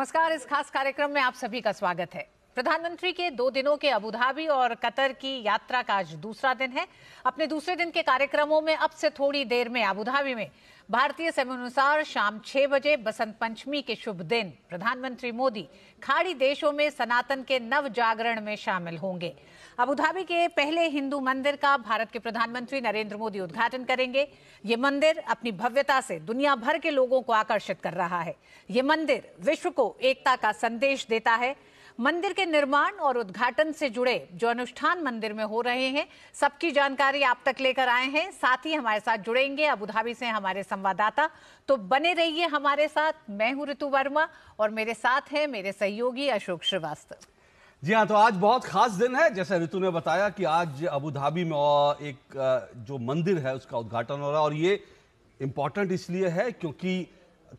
नमस्कार, इस खास कार्यक्रम में आप सभी का स्वागत है। प्रधानमंत्री के दो दिनों के अबुधाबी और कतर की यात्रा का आज दूसरा दिन है। अपने दूसरे दिन के कार्यक्रमों में अब से थोड़ी देर में अबुधाबी में। भारतीय समय अनुसार शाम छह बजे बसंत पंचमी के शुभ दिन प्रधानमंत्री मोदी खाड़ी देशों में सनातन के नव जागरण में शामिल होंगे। अबुधाबी के पहले हिंदू मंदिर का भारत के प्रधानमंत्री नरेंद्र मोदी उद्घाटन करेंगे। ये मंदिर अपनी भव्यता से दुनिया भर के लोगों को आकर्षित कर रहा है। ये मंदिर विश्व को एकता का संदेश देता है। मंदिर के निर्माण और उद्घाटन से जुड़े जो अनुष्ठान मंदिर में हो रहे हैं, सबकी जानकारी आप तक लेकर आए हैं। साथ ही हमारे साथ जुड़ेंगे अबुधाबी से हमारे संवाददाता। तो बने रहिए हमारे साथ। मैं हूँ ऋतु वर्मा और मेरे साथ हैं मेरे सहयोगी अशोक श्रीवास्तव। जी हाँ तो आज बहुत खास दिन है। जैसे ऋतु ने बताया कि आज अबू धाबी में एक जो मंदिर है, उसका उद्घाटन हो रहा है और ये इंपॉर्टेंट इसलिए है क्योंकि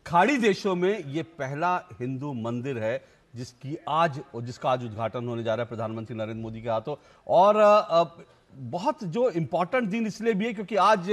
खाड़ी देशों में ये पहला हिंदू मंदिर है जिसकी आज जिसका आज उद्घाटन होने जा रहा है प्रधानमंत्री नरेंद्र मोदी के हाथों। और बहुत जो इंपॉर्टेंट दिन इसलिए भी है क्योंकि आज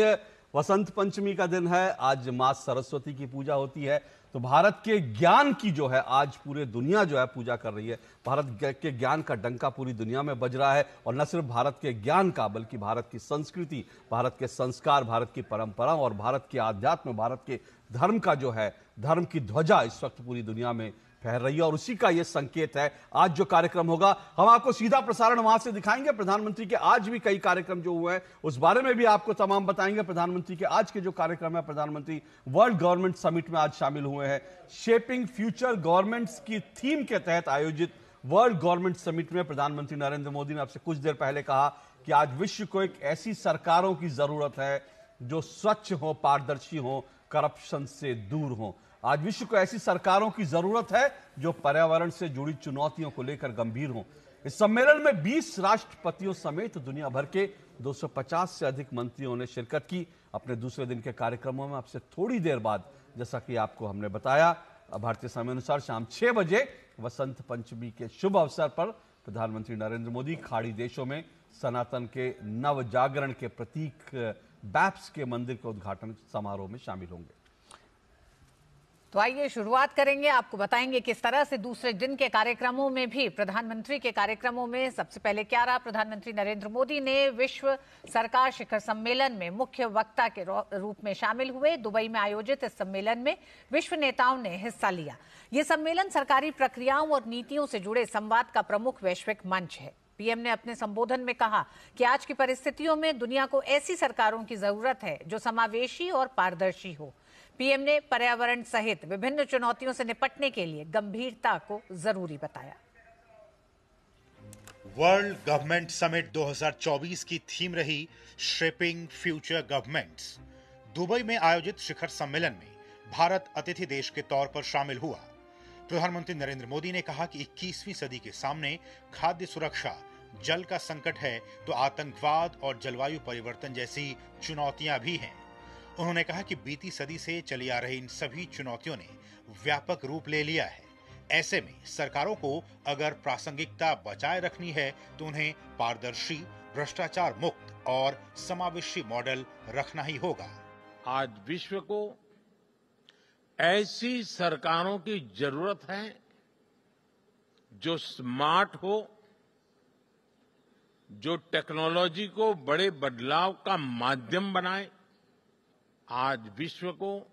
वसंत पंचमी का दिन है, आज माँ सरस्वती की पूजा होती है। तो भारत के ज्ञान की जो है, आज पूरे दुनिया जो है पूजा कर रही है। भारत के ज्ञान का डंका पूरी दुनिया में बज रहा है और न सिर्फ़ भारत के ज्ञान का, बल्कि भारत की संस्कृति, भारत के संस्कार, भारत की परंपरा और भारत के आध्यात्म, भारत के धर्म का जो है, धर्म की ध्वजा इस वक्त पूरी दुनिया में फहर रही है और उसी का यह संकेत है। आज जो कार्यक्रम होगा, हम आपको सीधा प्रसारण वहाँ से दिखाएँगे। प्रधानमंत्री के आज भी कई कार्यक्रम जो हुए हैं, उस बारे में भी आपको तमाम बताएँगे। प्रधानमंत्री के आज के जो कार्यक्रम है, प्रधानमंत्री वर्ल्ड गवर्नमेंट समिट में आज शामिल हुए हैं। शेपिंग फ्यूचर गवर्नमेंट्स की थीम के तहत आयोजित वर्ल्ड गवर्नमेंट समिट में प्रधानमंत्री नरेंद्र मोदी ने आपसे कुछ देर पहले कहा कि आज विश्व को एक ऐसी सरकारों की ज़रूरत है जो स्वच्छ हो, पारदर्शी हो, करप्शन से दूर हो। आज विश्व को ऐसी सरकारों की ज़रूरत है जो पर्यावरण से जुड़ी चुनौतियों को लेकर गंभीर हों। इस सम्मेलन में 20 राष्ट्रपतियों समेत दुनिया भर के 250 से अधिक मंत्रियों ने शिरकत की। अपने दूसरे दिन के कार्यक्रमों में आपसे थोड़ी देर बाद, जैसा कि आपको हमने बताया, भारतीय समय अनुसार शाम छह बजे वसंत पंचमी के शुभ अवसर पर प्रधानमंत्री नरेंद्र मोदी खाड़ी देशों में सनातन के नव जागरण के प्रतीक, बैप्स के मंदिर के उद्घाटन समारोह में शामिल होंगे। तो आइए शुरुआत करेंगे। आपको बताएँगे किस तरह से दूसरे दिन के कार्यक्रमों में भी प्रधानमंत्री के कार्यक्रमों में सबसे पहले क्या रहा? प्रधानमंत्री नरेंद्र मोदी ने विश्व सरकार शिखर सम्मेलन में मुख्य वक्ता के रूप में शामिल हुए। दुबई में आयोजित इस सम्मेलन में विश्व नेताओं ने हिस्सा लिया। ये सम्मेलन सरकारी प्रक्रियाओं और नीतियों से जुड़े संवाद का प्रमुख वैश्विक मंच है। पीएम ने अपने संबोधन में कहा कि आज की परिस्थितियों में दुनिया को ऐसी सरकारों की ज़रूरत है जो समावेशी और पारदर्शी हो। पीएम ने पर्यावरण सहित विभिन्न चुनौतियों से निपटने के लिए गंभीरता को ज़रूरी बताया। वर्ल्ड गवर्नमेंट समिट 2024 की थीम रही शेपिंग फ्यूचर गवर्नमेंट्स दुबई में आयोजित शिखर सम्मेलन में भारत अतिथि देश के तौर पर शामिल हुआ। प्रधानमंत्री नरेंद्र मोदी ने कहा कि 21वीं सदी के सामने खाद्य सुरक्षा, जल का संकट है तो आतंकवाद और जलवायु परिवर्तन जैसी चुनौतियाँ भी हैं। उन्होंने कहा कि बीती सदी से चली आ रही इन सभी चुनौतियों ने व्यापक रूप ले लिया है। ऐसे में सरकारों को अगर प्रासंगिकता बचाए रखनी है तो उन्हें पारदर्शी, भ्रष्टाचार मुक्त और समावेशी मॉडल रखना ही होगा। आज विश्व को ऐसी सरकारों की ज़रूरत है जो स्मार्ट हो, जो टेक्नोलॉजी को बड़े बदलाव का माध्यम बनाए आज विश्व को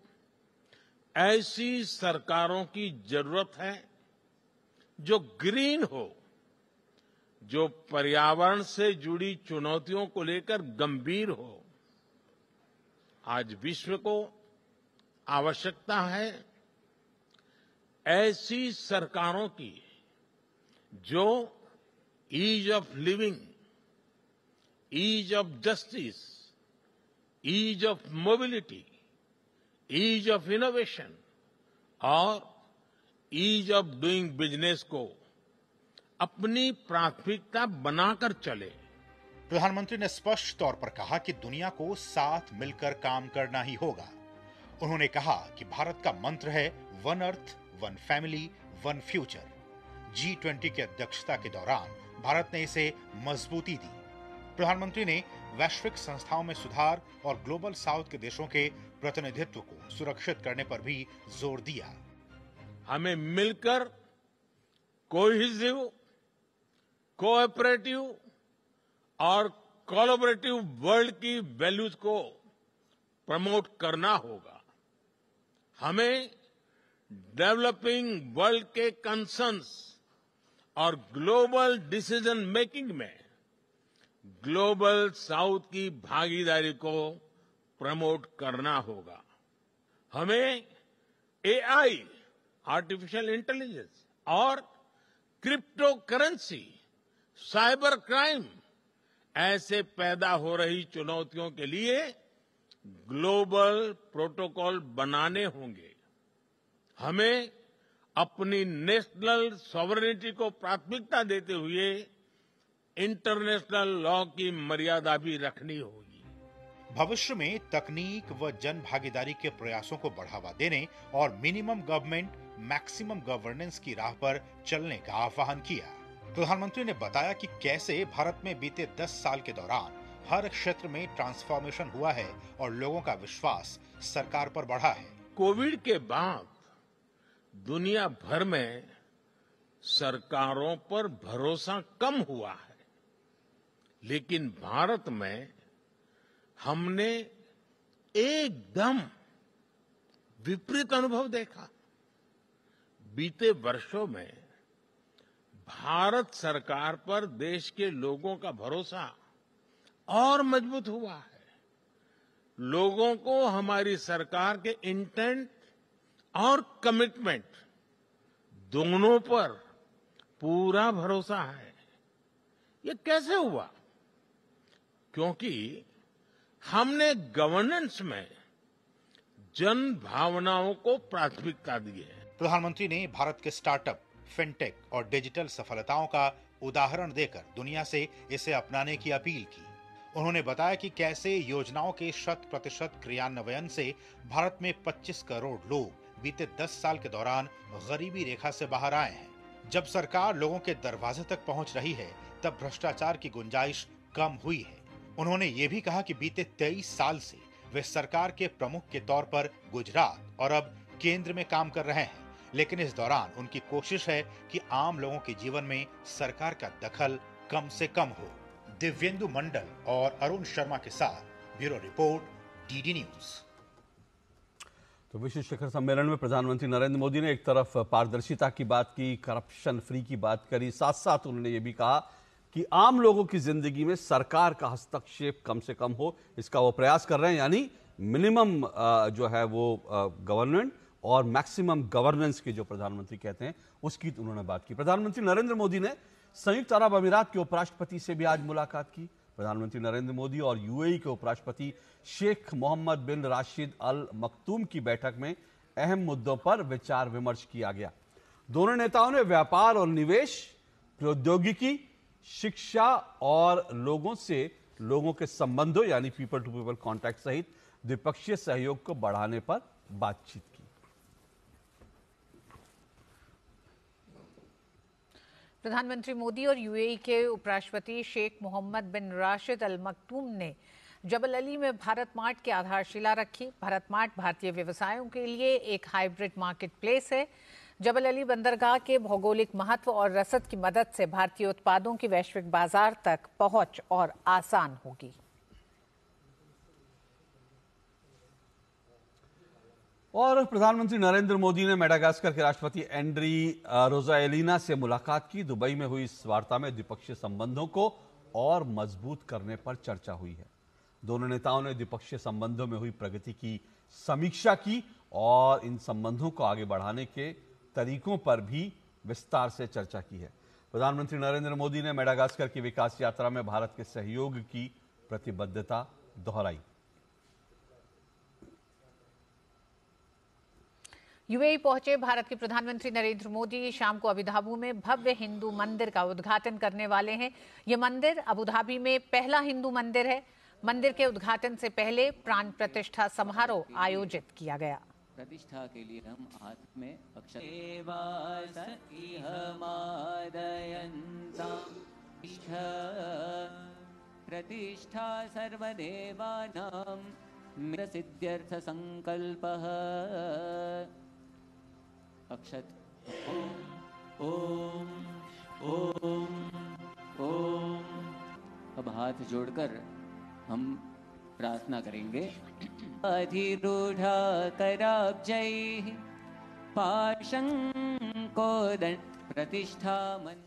ऐसी सरकारों की ज़रूरत है जो ग्रीन हो, जो पर्यावरण से जुड़ी चुनौतियों को लेकर गंभीर हो। आज विश्व को आवश्यकता है ऐसी सरकारों की जो ease of living ease of justice ease of mobility, ease of innovation और ईज ऑफ़ डूइंग बिज़नेस को अपनी प्राथमिकता बनाकर चले। प्रधानमंत्री ने स्पष्ट तौर पर कहा कि दुनिया को साथ मिलकर काम करना ही होगा। उन्होंने कहा कि भारत का मंत्र है one earth one family one future G twenty की अध्यक्षता के दौरान भारत ने इसे मजबूती दी। प्रधानमंत्री ने वैश्विक संस्थाओं में सुधार और ग्लोबल साउथ के देशों के प्रतिनिधित्व को सुरक्षित करने पर भी ज़ोर दिया। हमें मिलकर कोहिजिव कोऑपरेटिव और कोलोबरेटिव वर्ल्ड की वैल्यूज़ को प्रमोट करना होगा। हमें डेवलपिंग वर्ल्ड के कंसर्न्स और ग्लोबल डिसीज़न मेकिंग में ग्लोबल साउथ की भागीदारी को प्रमोट करना होगा। हमें एआई आर्टिफिशियल इंटेलिजेंस और क्रिप्टो करेंसी साइबर क्राइम ऐसे पैदा हो रही चुनौतियों के लिए ग्लोबल प्रोटोकॉल बनाने होंगे। हमें अपनी नेशनल सॉवरेनिटी को प्राथमिकता देते हुए इंटरनेशनल लॉ की मर्यादा भी रखनी होगी। भविष्य में तकनीक व जन भागीदारी के प्रयासों को बढ़ावा देने और मिनिमम गवर्नमेंट मैक्सिमम गवर्नेंस की राह पर चलने का आह्वान किया। प्रधानमंत्री ने बताया कि कैसे भारत में बीते 10 साल के दौरान हर क्षेत्र में ट्रांसफॉर्मेशन हुआ है और लोगों का विश्वास सरकार पर बढ़ा है। कोविड के बाद दुनिया भर में सरकारों पर भरोसा कम हुआ है। लेकिन भारत में हमने एकदम विपरीत अनुभव देखा। बीते वर्षों में भारत सरकार पर देश के लोगों का भरोसा और मज़बूत हुआ है। लोगों को हमारी सरकार के इंटेंट और कमिटमेंट दोनों पर पूरा भरोसा है। ये कैसे हुआ? क्योंकि हमने गवर्नेंस में जन भावनाओं को प्राथमिकता दी है। प्रधानमंत्री ने भारत के स्टार्टअप फिनटेक और डिजिटल सफलताओं का उदाहरण देकर दुनिया से इसे अपनाने की अपील की। उन्होंने बताया कि कैसे योजनाओं के शत प्रतिशत क्रियान्वयन से भारत में 25 करोड़ लोग बीते 10 साल के दौरान गरीबी रेखा से बाहर आए हैं। जब सरकार लोगों के दरवाजे तक पहुँच रही है, तब भ्रष्टाचार की गुंजाइश कम हुई है। उन्होंने ये भी कहा कि बीते 23 साल से वे सरकार के प्रमुख के तौर पर गुजरात और अब केंद्र में काम कर रहे हैं, लेकिन इस दौरान उनकी कोशिश है कि आम लोगों के जीवन में सरकार का दखल कम से कम हो। दिव्येंदु मंडल और अरुण शर्मा के साथ ब्यूरो रिपोर्ट, डीडी न्यूज़। तो विश्व शिखर सम्मेलन में प्रधानमंत्री नरेंद्र मोदी ने एक तरफ़ पारदर्शिता की बात की, करप्शन फ्री की बात करी साथ साथ उन्होंने ये भी कहा कि आम लोगों की ज़िंदगी में सरकार का हस्तक्षेप कम से कम हो, इसका वो प्रयास कर रहे हैं। यानी मिनिमम जो है वो गवर्नमेंट और मैक्सिमम गवर्नेंस की जो प्रधानमंत्री कहते हैं, उसकी उन्होंने बात की। प्रधानमंत्री नरेंद्र मोदी ने संयुक्त अरब अमीरात के उपराष्ट्रपति से भी आज मुलाकात की। प्रधानमंत्री नरेंद्र मोदी और यूएई के उपराष्ट्रपति शेख मोहम्मद बिन राशिद अल मखतूम की बैठक में अहम मुद्दों पर विचार विमर्श किया गया। दोनों नेताओं ने व्यापार और निवेश, प्रौद्योगिकी शिक्षा और लोगों से, लोगों के संबंधों, यानी पीपल टू पीपल कॉन्टैक्ट सहित द्विपक्षीय सहयोग को बढ़ाने पर बातचीत की। प्रधानमंत्री मोदी और यूएई के उपराष्ट्रपति शेख मोहम्मद बिन राशिद अल मकतूम ने जबल अली में भारत मार्ट की आधारशिला रखी। भारत मार्ट भारतीय व्यवसायों के लिए एक हाइब्रिड मार्केट प्लेस है। जबल अली बंदरगाह के भौगोलिक महत्व और रसद की मदद से भारतीय उत्पादों की वैश्विक बाज़ार तक पहुँच और आसान होगी। और प्रधानमंत्री नरेंद्र मोदी ने मेडागास्कर के राष्ट्रपति एंड्री रोजाएलिना से मुलाकात की। दुबई में हुई इस वार्ता में द्विपक्षीय संबंधों को और मज़बूत करने पर चर्चा हुई है। दोनों नेताओं ने द्विपक्षीय संबंधों में हुई प्रगति की समीक्षा की और इन संबंधों को आगे बढ़ाने के तरीकों पर भी विस्तार से चर्चा की है। प्रधानमंत्री नरेंद्र मोदी ने मेडागास्कर की विकास यात्रा में भारत के सहयोग की प्रतिबद्धता दोहराई। यूएई पहुँचे भारत के प्रधानमंत्री नरेंद्र मोदी शाम को अबुधाबी में भव्य हिंदू मंदिर का उद्घाटन करने वाले हैं। ये मंदिर अबुधाबी में पहला हिंदू मंदिर है। मंदिर के उद्घाटन से पहले प्राण प्रतिष्ठा समारोह आयोजित किया गया। प्रतिष्ठा के लिए हम हाथ में अक्षर प्रतिष्ठा सर्वदेवानां सिद्ध्यर्थ संकल्पः शत ओम ओम ओम। अब हाथ जोड़कर हम प्रार्थना करेंगे। अधिरूढ़ प्रतिष्ठा मन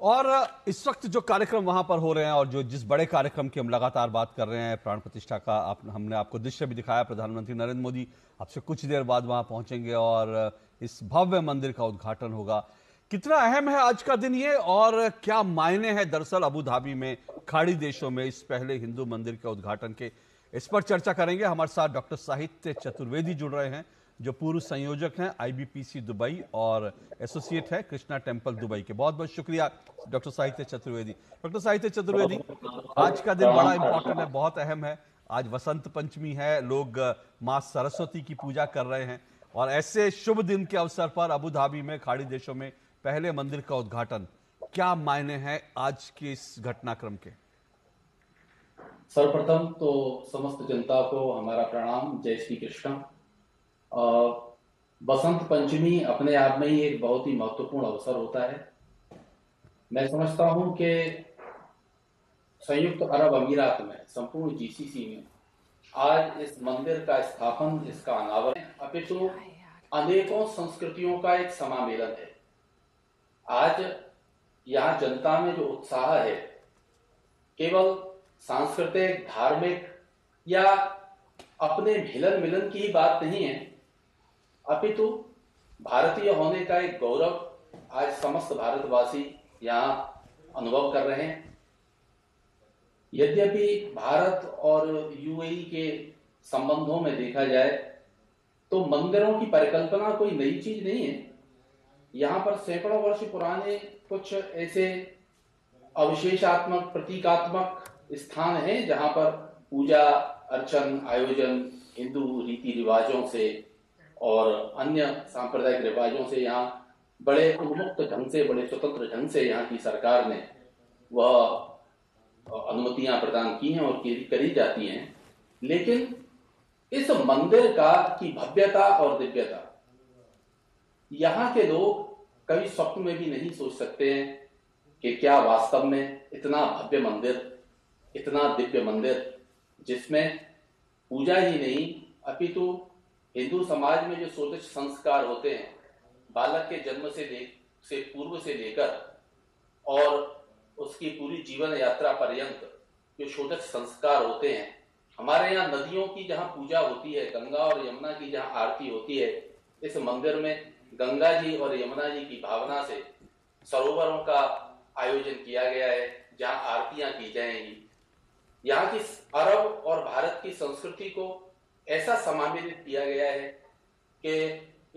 और इस वक्त जो कार्यक्रम वहाँ पर हो रहे हैं और जो जिस बड़े कार्यक्रम की हम लगातार बात कर रहे हैं प्राण प्रतिष्ठा का आप हमने आपको दृश्य भी दिखाया प्रधानमंत्री नरेंद्र मोदी आपसे कुछ देर बाद वहाँ पहुँचेंगे और इस भव्य मंदिर का उद्घाटन होगा। कितना अहम है आज का दिन ये, और क्या मायने हैं दरअसल अबू धाबी में, खाड़ी देशों में इस पहले हिंदू मंदिर के उद्घाटन के? इस पर चर्चा करेंगे। हमारे साथ डॉक्टर साहित्य चतुर्वेदी जुड़ रहे हैं, जो पूर्व संयोजक हैं आईबीपीसी दुबई, और एसोसिएट है, कृष्णा टेंपल दुबई के। बहुत बहुत शुक्रिया डॉक्टर साहित्य चतुर्वेदी। डॉक्टर साहित्य चतुर्वेदी, आज का दिन बड़ा इंपॉर्टेंट है, बहुत अहम है। आज वसंत पंचमी है, लोग माँ सरस्वती की पूजा कर रहे हैं, और ऐसे शुभ दिन के अवसर पर अबू धाबी में, खाड़ी देशों में पहले मंदिर का उद्घाटन क्या मायने हैं आज के इस घटनाक्रम के? सर्वप्रथम तो समस्त जनता को हमारा प्रणाम जय श्री कृष्ण। बसंत पंचमी अपने आप में ही एक बहुत ही महत्वपूर्ण अवसर होता है। मैं समझता हूँ कि संयुक्त अरब अमीरात में संपूर्ण जीसीसी में आज इस मंदिर का स्थापन इसका अनावरण अपितु तो अनेकों संस्कृतियों का एक समामेलन है। आज यहाँ जनता में जो उत्साह है, केवल सांस्कृतिक, धार्मिक या अपने मिलन मिलन की ही बात नहीं है, अपितु भारतीय होने का एक गौरव आज समस्त भारतवासी यहाँ अनुभव कर रहे हैं। यद्यपि भारत और यूएई के संबंधों में देखा जाए तो मंदिरों की परिकल्पना कोई नई चीज़ नहीं है। यहाँ पर सैकड़ों वर्ष पुराने कुछ ऐसे अविशेषात्मक, प्रतीकात्मक स्थान हैं जहाँ पर पूजा, अर्चन, आयोजन, हिंदू रीति रिवाजों से और अन्य सांप्रदायिक रिवाजों से यहाँ बड़े उन्मुक्त ढंग से, बड़े स्वतंत्र ढंग से यहाँ की सरकार ने वह अनुमतियाँ प्रदान की हैं और करी जाती हैं। लेकिन इस मंदिर का की भव्यता और दिव्यता, यहाँ के लोग कभी स्वप्न में भी नहीं सोच सकते हैं कि क्या वास्तव में इतना भव्य मंदिर, इतना दिव्य मंदिर, जिसमें पूजा ही नहीं, अपितु हिंदू समाज में जो सोच संस्कार होते हैं, बालक के जन्म से ले, से पूर्व से लेकर और उसकी पूरी जीवन यात्रा पर्यंत जो छोटे संस्कार होते हैं, हमारे यहाँ नदियों की जहाँ पूजा होती है, गंगा और यमुना की जहाँ आरती होती है, इस मंदिर में गंगा जी और यमुना जी की भावना से सरोवरों का आयोजन किया गया है, जहाँ आरतियाँ की जाएँगी। यहाँ की अरब और भारत की संस्कृति को ऐसा समामिलित किया गया है कि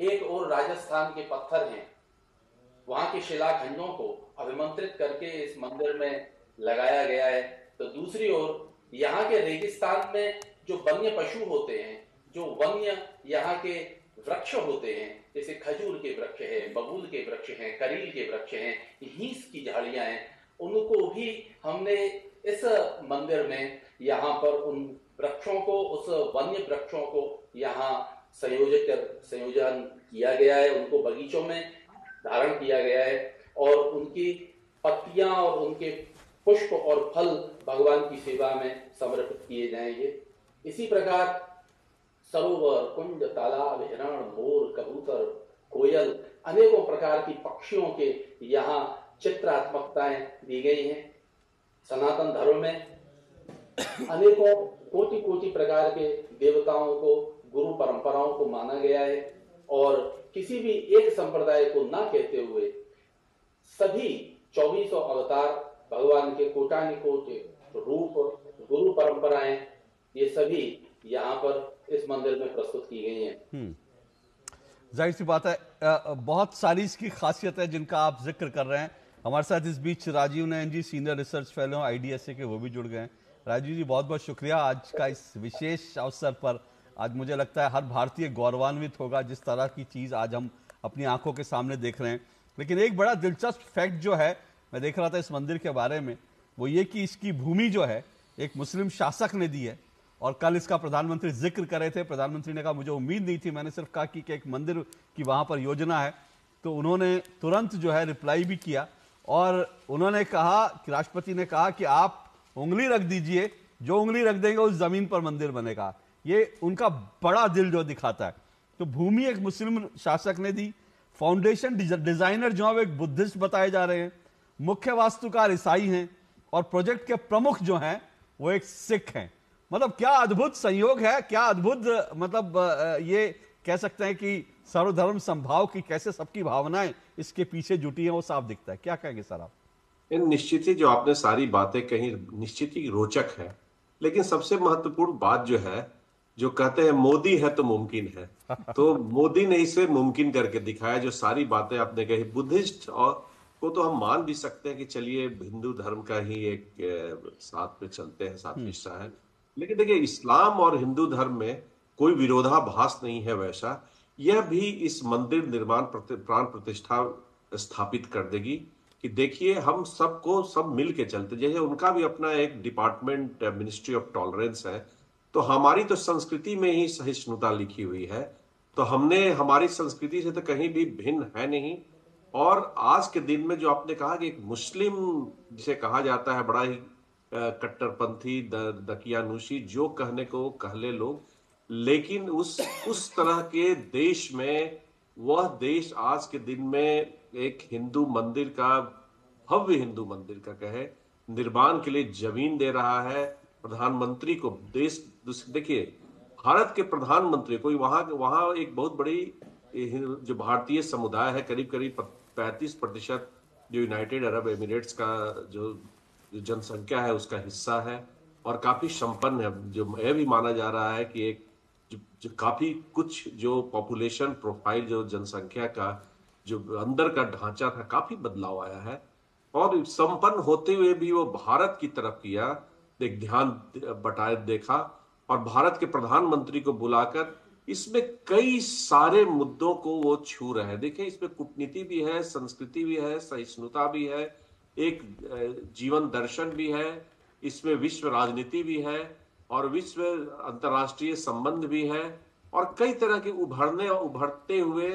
एक और राजस्थान के पत्थर हैं, वहाँ के शिलाखंडों को अभिमंत्रित करके इस मंदिर में लगाया गया है। तो दूसरी ओर यहाँ के रेगिस्तान में जो वन्य पशु होते हैं, जो वन्य यहाँ के वृक्ष होते हैं जैसे खजूर के वृक्ष है, बबूल के वृक्ष हैं, करील के वृक्ष हैं, हीस की झाड़ियाँ हैं, उनको भी हमने इस मंदिर में यहाँ पर उन वृक्षों को, उस वन्य वृक्षों को यहाँ संयोजित कर, संयोजन किया गया है, उनको बगीचों में धारण किया गया है और उनकी पत्तियाँ और उनके पुष्प और फल भगवान की सेवा में समर्पित किए जाएँगे। इसी प्रकार सरोवर, कुंड, तालाब, हिरण, मोर, कबूतर, कोयल अनेकों प्रकार की पक्षियों के यहाँ चित्रात्मकताएँ दी गई हैं। सनातन धर्म में अनेकों कोटि कोटि प्रकार के देवताओं को, गुरु परंपराओं को माना गया है और किसी भी एक संप्रदाय को ना कहते हुए सभी चौबीसों अवतार, भगवान के कोटानी कोट रूप, गुरु परंपराएँ, ये सभी यहाँ पर इस मंदिर में प्रस्तुत की गई हैं। हम्म। ज़ाहिर सी बात है बहुत सारी इसकी खासियत है जिनका आप ज़िक्र कर रहे हैं। हमारे साथ इस बीच Rajiv Nayan ji senior research fellow IDSA के, वो भी जुड़ गए हैं। राजीव जी बहुत बहुत शुक्रिया आज का इस विशेष अवसर पर। आज मुझे लगता है हर भारतीय गौरवान्वित होगा जिस तरह की चीज़ आज हम अपनी आँखों के सामने देख रहे हैं। लेकिन एक बड़ा दिलचस्प फैक्ट जो है, मैं देख रहा था इस मंदिर के बारे में, वो ये कि इसकी भूमि जो है, एक मुस्लिम शासक ने दी है। और कल इसका प्रधानमंत्री ज़िक्र कर रहे थे। प्रधानमंत्री ने कहा मुझे उम्मीद नहीं थी मैंने सिर्फ़ कहा कि, कि एक मंदिर की वहाँ पर योजना है। तो उन्होंने तुरंत जो है रिप्लाई भी किया और उन्होंने कहा कि राष्ट्रपति ने कहा कि आप उंगली रख दीजिए जो उंगली रख देंगे उस ज़मीन पर मंदिर बनेगा। ये उनका बड़ा दिल जो दिखाता है। तो भूमि एक मुस्लिम शासक ने दी फाउंडेशन डिज़ाइनर जो है वो एक बुद्धिस्ट बताए जा रहे हैं मुख्य वास्तुकार ईसाई हैं और प्रोजेक्ट के प्रमुख जो हैं वो एक सिख हैं। मतलब क्या अद्भुत संयोग है क्या अद्भुत मतलब ये कह सकते हैं कि सर्वधर्म संभाव की कैसे सबकी भावनाएँ इसके पीछे जुटी हैं वो साफ़ दिखता है। क्या कहेंगे सर आप? निश्चित ही जो आपने सारी बातें कही निश्चित ही रोचक है। लेकिन सबसे महत्वपूर्ण बात जो है जो कहते हैं मोदी है तो मुमकिन है। तो मोदी ने इसे मुमकिन करके दिखाया जो सारी बातें आपने कही। बुद्धिस्ट और को तो हम मान भी सकते हैं कि चलिए हिंदू धर्म का ही एक साथ में चलते हैं साथ हम्म। हिस्सा है। लेकिन देखिए, इस्लाम और हिंदू धर्म में कोई विरोधाभास नहीं है वैसा। यह भी इस मंदिर निर्माण प्राण प्रतिष्ठा स्थापित कर देगी कि देखिए, हम सबको, सब मिल के चलते, जैसे उनका भी अपना एक डिपार्टमेंट, मिनिस्ट्री ऑफ़ टॉलरेंस है तो हमारी तो संस्कृति में ही सहिष्णुता लिखी हुई है। तो हमने, हमारी संस्कृति से तो कहीं भी भिन्न है नहीं। और आज के दिन में जो आपने कहा कि एक मुस्लिम जिसे कहा जाता है, बड़ा ही कट्टरपंथी दकियानुशी, जो कहने को कहले लोग। लेकिन उस उस तरह के देश में, वह देश आज के दिन में एक हिंदू मंदिर का, भव्य हिंदू मंदिर का कहे, निर्माण के लिए ज़मीन दे रहा है। प्रधानमंत्री को देश देखिए, भारत के प्रधानमंत्री कोई वहाँ वहाँ एक बहुत बड़ी जो भारतीय समुदाय है करीब करीब पैंतीस प्रतिशत जो यूनाइटेड अरब एमिरेट्स का जो जो जनसंख्या है उसका हिस्सा है और काफ़ी संपन्न है। जो यह भी माना जा रहा है कि एक जो, जो काफ़ी कुछ जो पॉपुलेशन प्रोफ़ाइल जो जनसंख्या का जो अंदर का ढांचा था काफ़ी बदलाव आया है। और संपन्न होते हुए भी वो भारत की तरफ़ किया। एक ध्यान बटाए देखा और भारत के प्रधानमंत्री को बुलाकर इसमें कई सारे मुद्दों को वो छू रहे हैं। देखिए इसमें कूटनीति भी है संस्कृति भी है सहिष्णुता भी है एक जीवन दर्शन भी है, इसमें विश्व राजनीति भी है और विश्व अंतर्राष्ट्रीय संबंध भी है और कई तरह के उभरने और उभरते हुए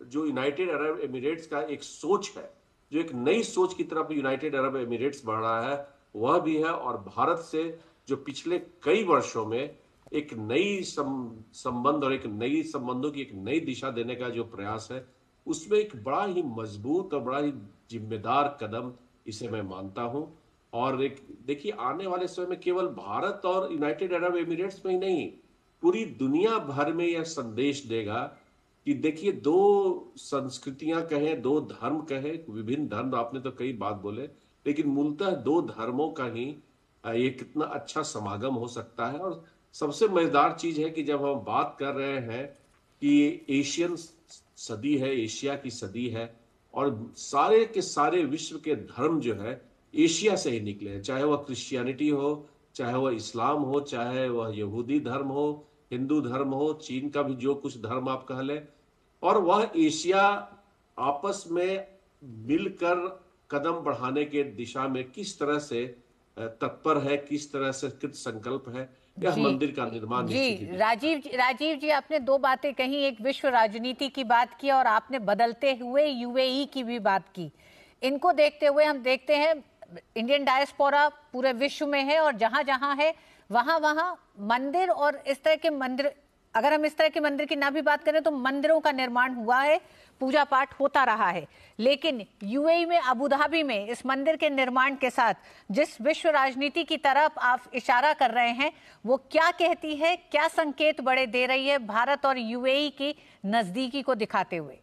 जो यूनाइटेड अरब एमिरेट्स का एक सोच है, जो एक नई सोच की तरफ़ यूनाइटेड अरब एमिरेट्स बढ़ रहा है, वह भी है और भारत से जो पिछले कई वर्षों में एक नई संबंध और एक नई संबंधों की एक नई दिशा देने का जो प्रयास है, उसमें एक बड़ा ही मज़बूत और बड़ा ही जिम्मेदार कदम इसे मैं मानता हूँ। और एक, देखिए, आने वाले समय में केवल भारत और यूनाइटेड अरब एमिरेट्स में ही नहीं, पूरी दुनिया भर में यह संदेश देगा कि देखिए, दो संस्कृतियाँ कहें, दो धर्म कहें विभिन्न धर्म, आपने तो कई बात बोले, लेकिन मूलतः दो धर्मों का ही ये कितना अच्छा समागम हो सकता है। और सबसे मज़ेदार चीज़ है कि जब हम बात कर रहे हैं कि एशियन सदी है एशिया की सदी है और सारे के सारे विश्व के धर्म जो है, एशिया से ही निकले हैं। चाहे वह क्रिश्चियनिटी हो, चाहे वह इस्लाम हो, चाहे वह यहूदी धर्म हो, हिंदू धर्म हो, चीन का भी जो कुछ धर्म आप कह लें, और वह एशिया आपस में मिलकर कदम बढ़ाने के दिशा में किस तरह से तत्पर है, किस तरह से कृत संकल्प है यह मंदिर का निर्माण जी राजीव जी राजीव जी आपने दो बातें कही एक विश्व राजनीति की बात की और आपने बदलते हुए यूएई की भी बात की। इनको देखते हुए हम देखते हैं इंडियन डायस्पोरा पूरे विश्व में है और जहाँ जहाँ है वहाँ वहाँ मंदिर और इस तरह के मंदिर अगर हम इस तरह के मंदिर की ना भी बात करें तो मंदिरों का निर्माण हुआ है पूजा पाठ होता रहा है। लेकिन यूएई में अबुधाबी में इस मंदिर के निर्माण के साथ जिस विश्व राजनीति की तरफ़ आप इशारा कर रहे हैं, वो क्या कहती है, क्या संकेत बड़े दे रही है भारत और यूएई की नजदीकी को दिखाते हुए?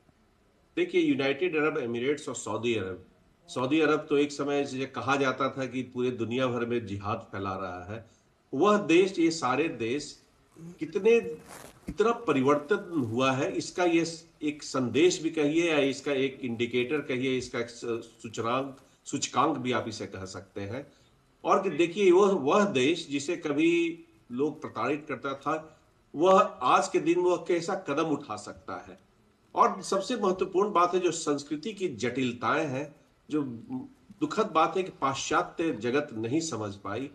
देखिए, यूनाइटेड अरब एमिरेट्स और सऊदी अरब। सऊदी अरब तो एक समय जिसे कहा जाता था कि पूरे दुनिया भर में जिहाद फैला रहा है। वह देश, ये सारे देश कितने कितना परिवर्तन हुआ है, इसका ये एक संदेश भी कहिए या इसका एक इंडिकेटर कहिए, इसका सूचनांक, सूचकांक भी आप इसे कह सकते हैं। और देखिए वह वह देश जिसे कभी लोग प्रताड़ित करता था, वह आज के दिन वह कैसा कदम उठा सकता है? और सबसे महत्वपूर्ण बात है जो संस्कृति की जटिलताएँ हैं, जो दुखद बात है कि पाश्चात्य जगत नहीं समझ पाई,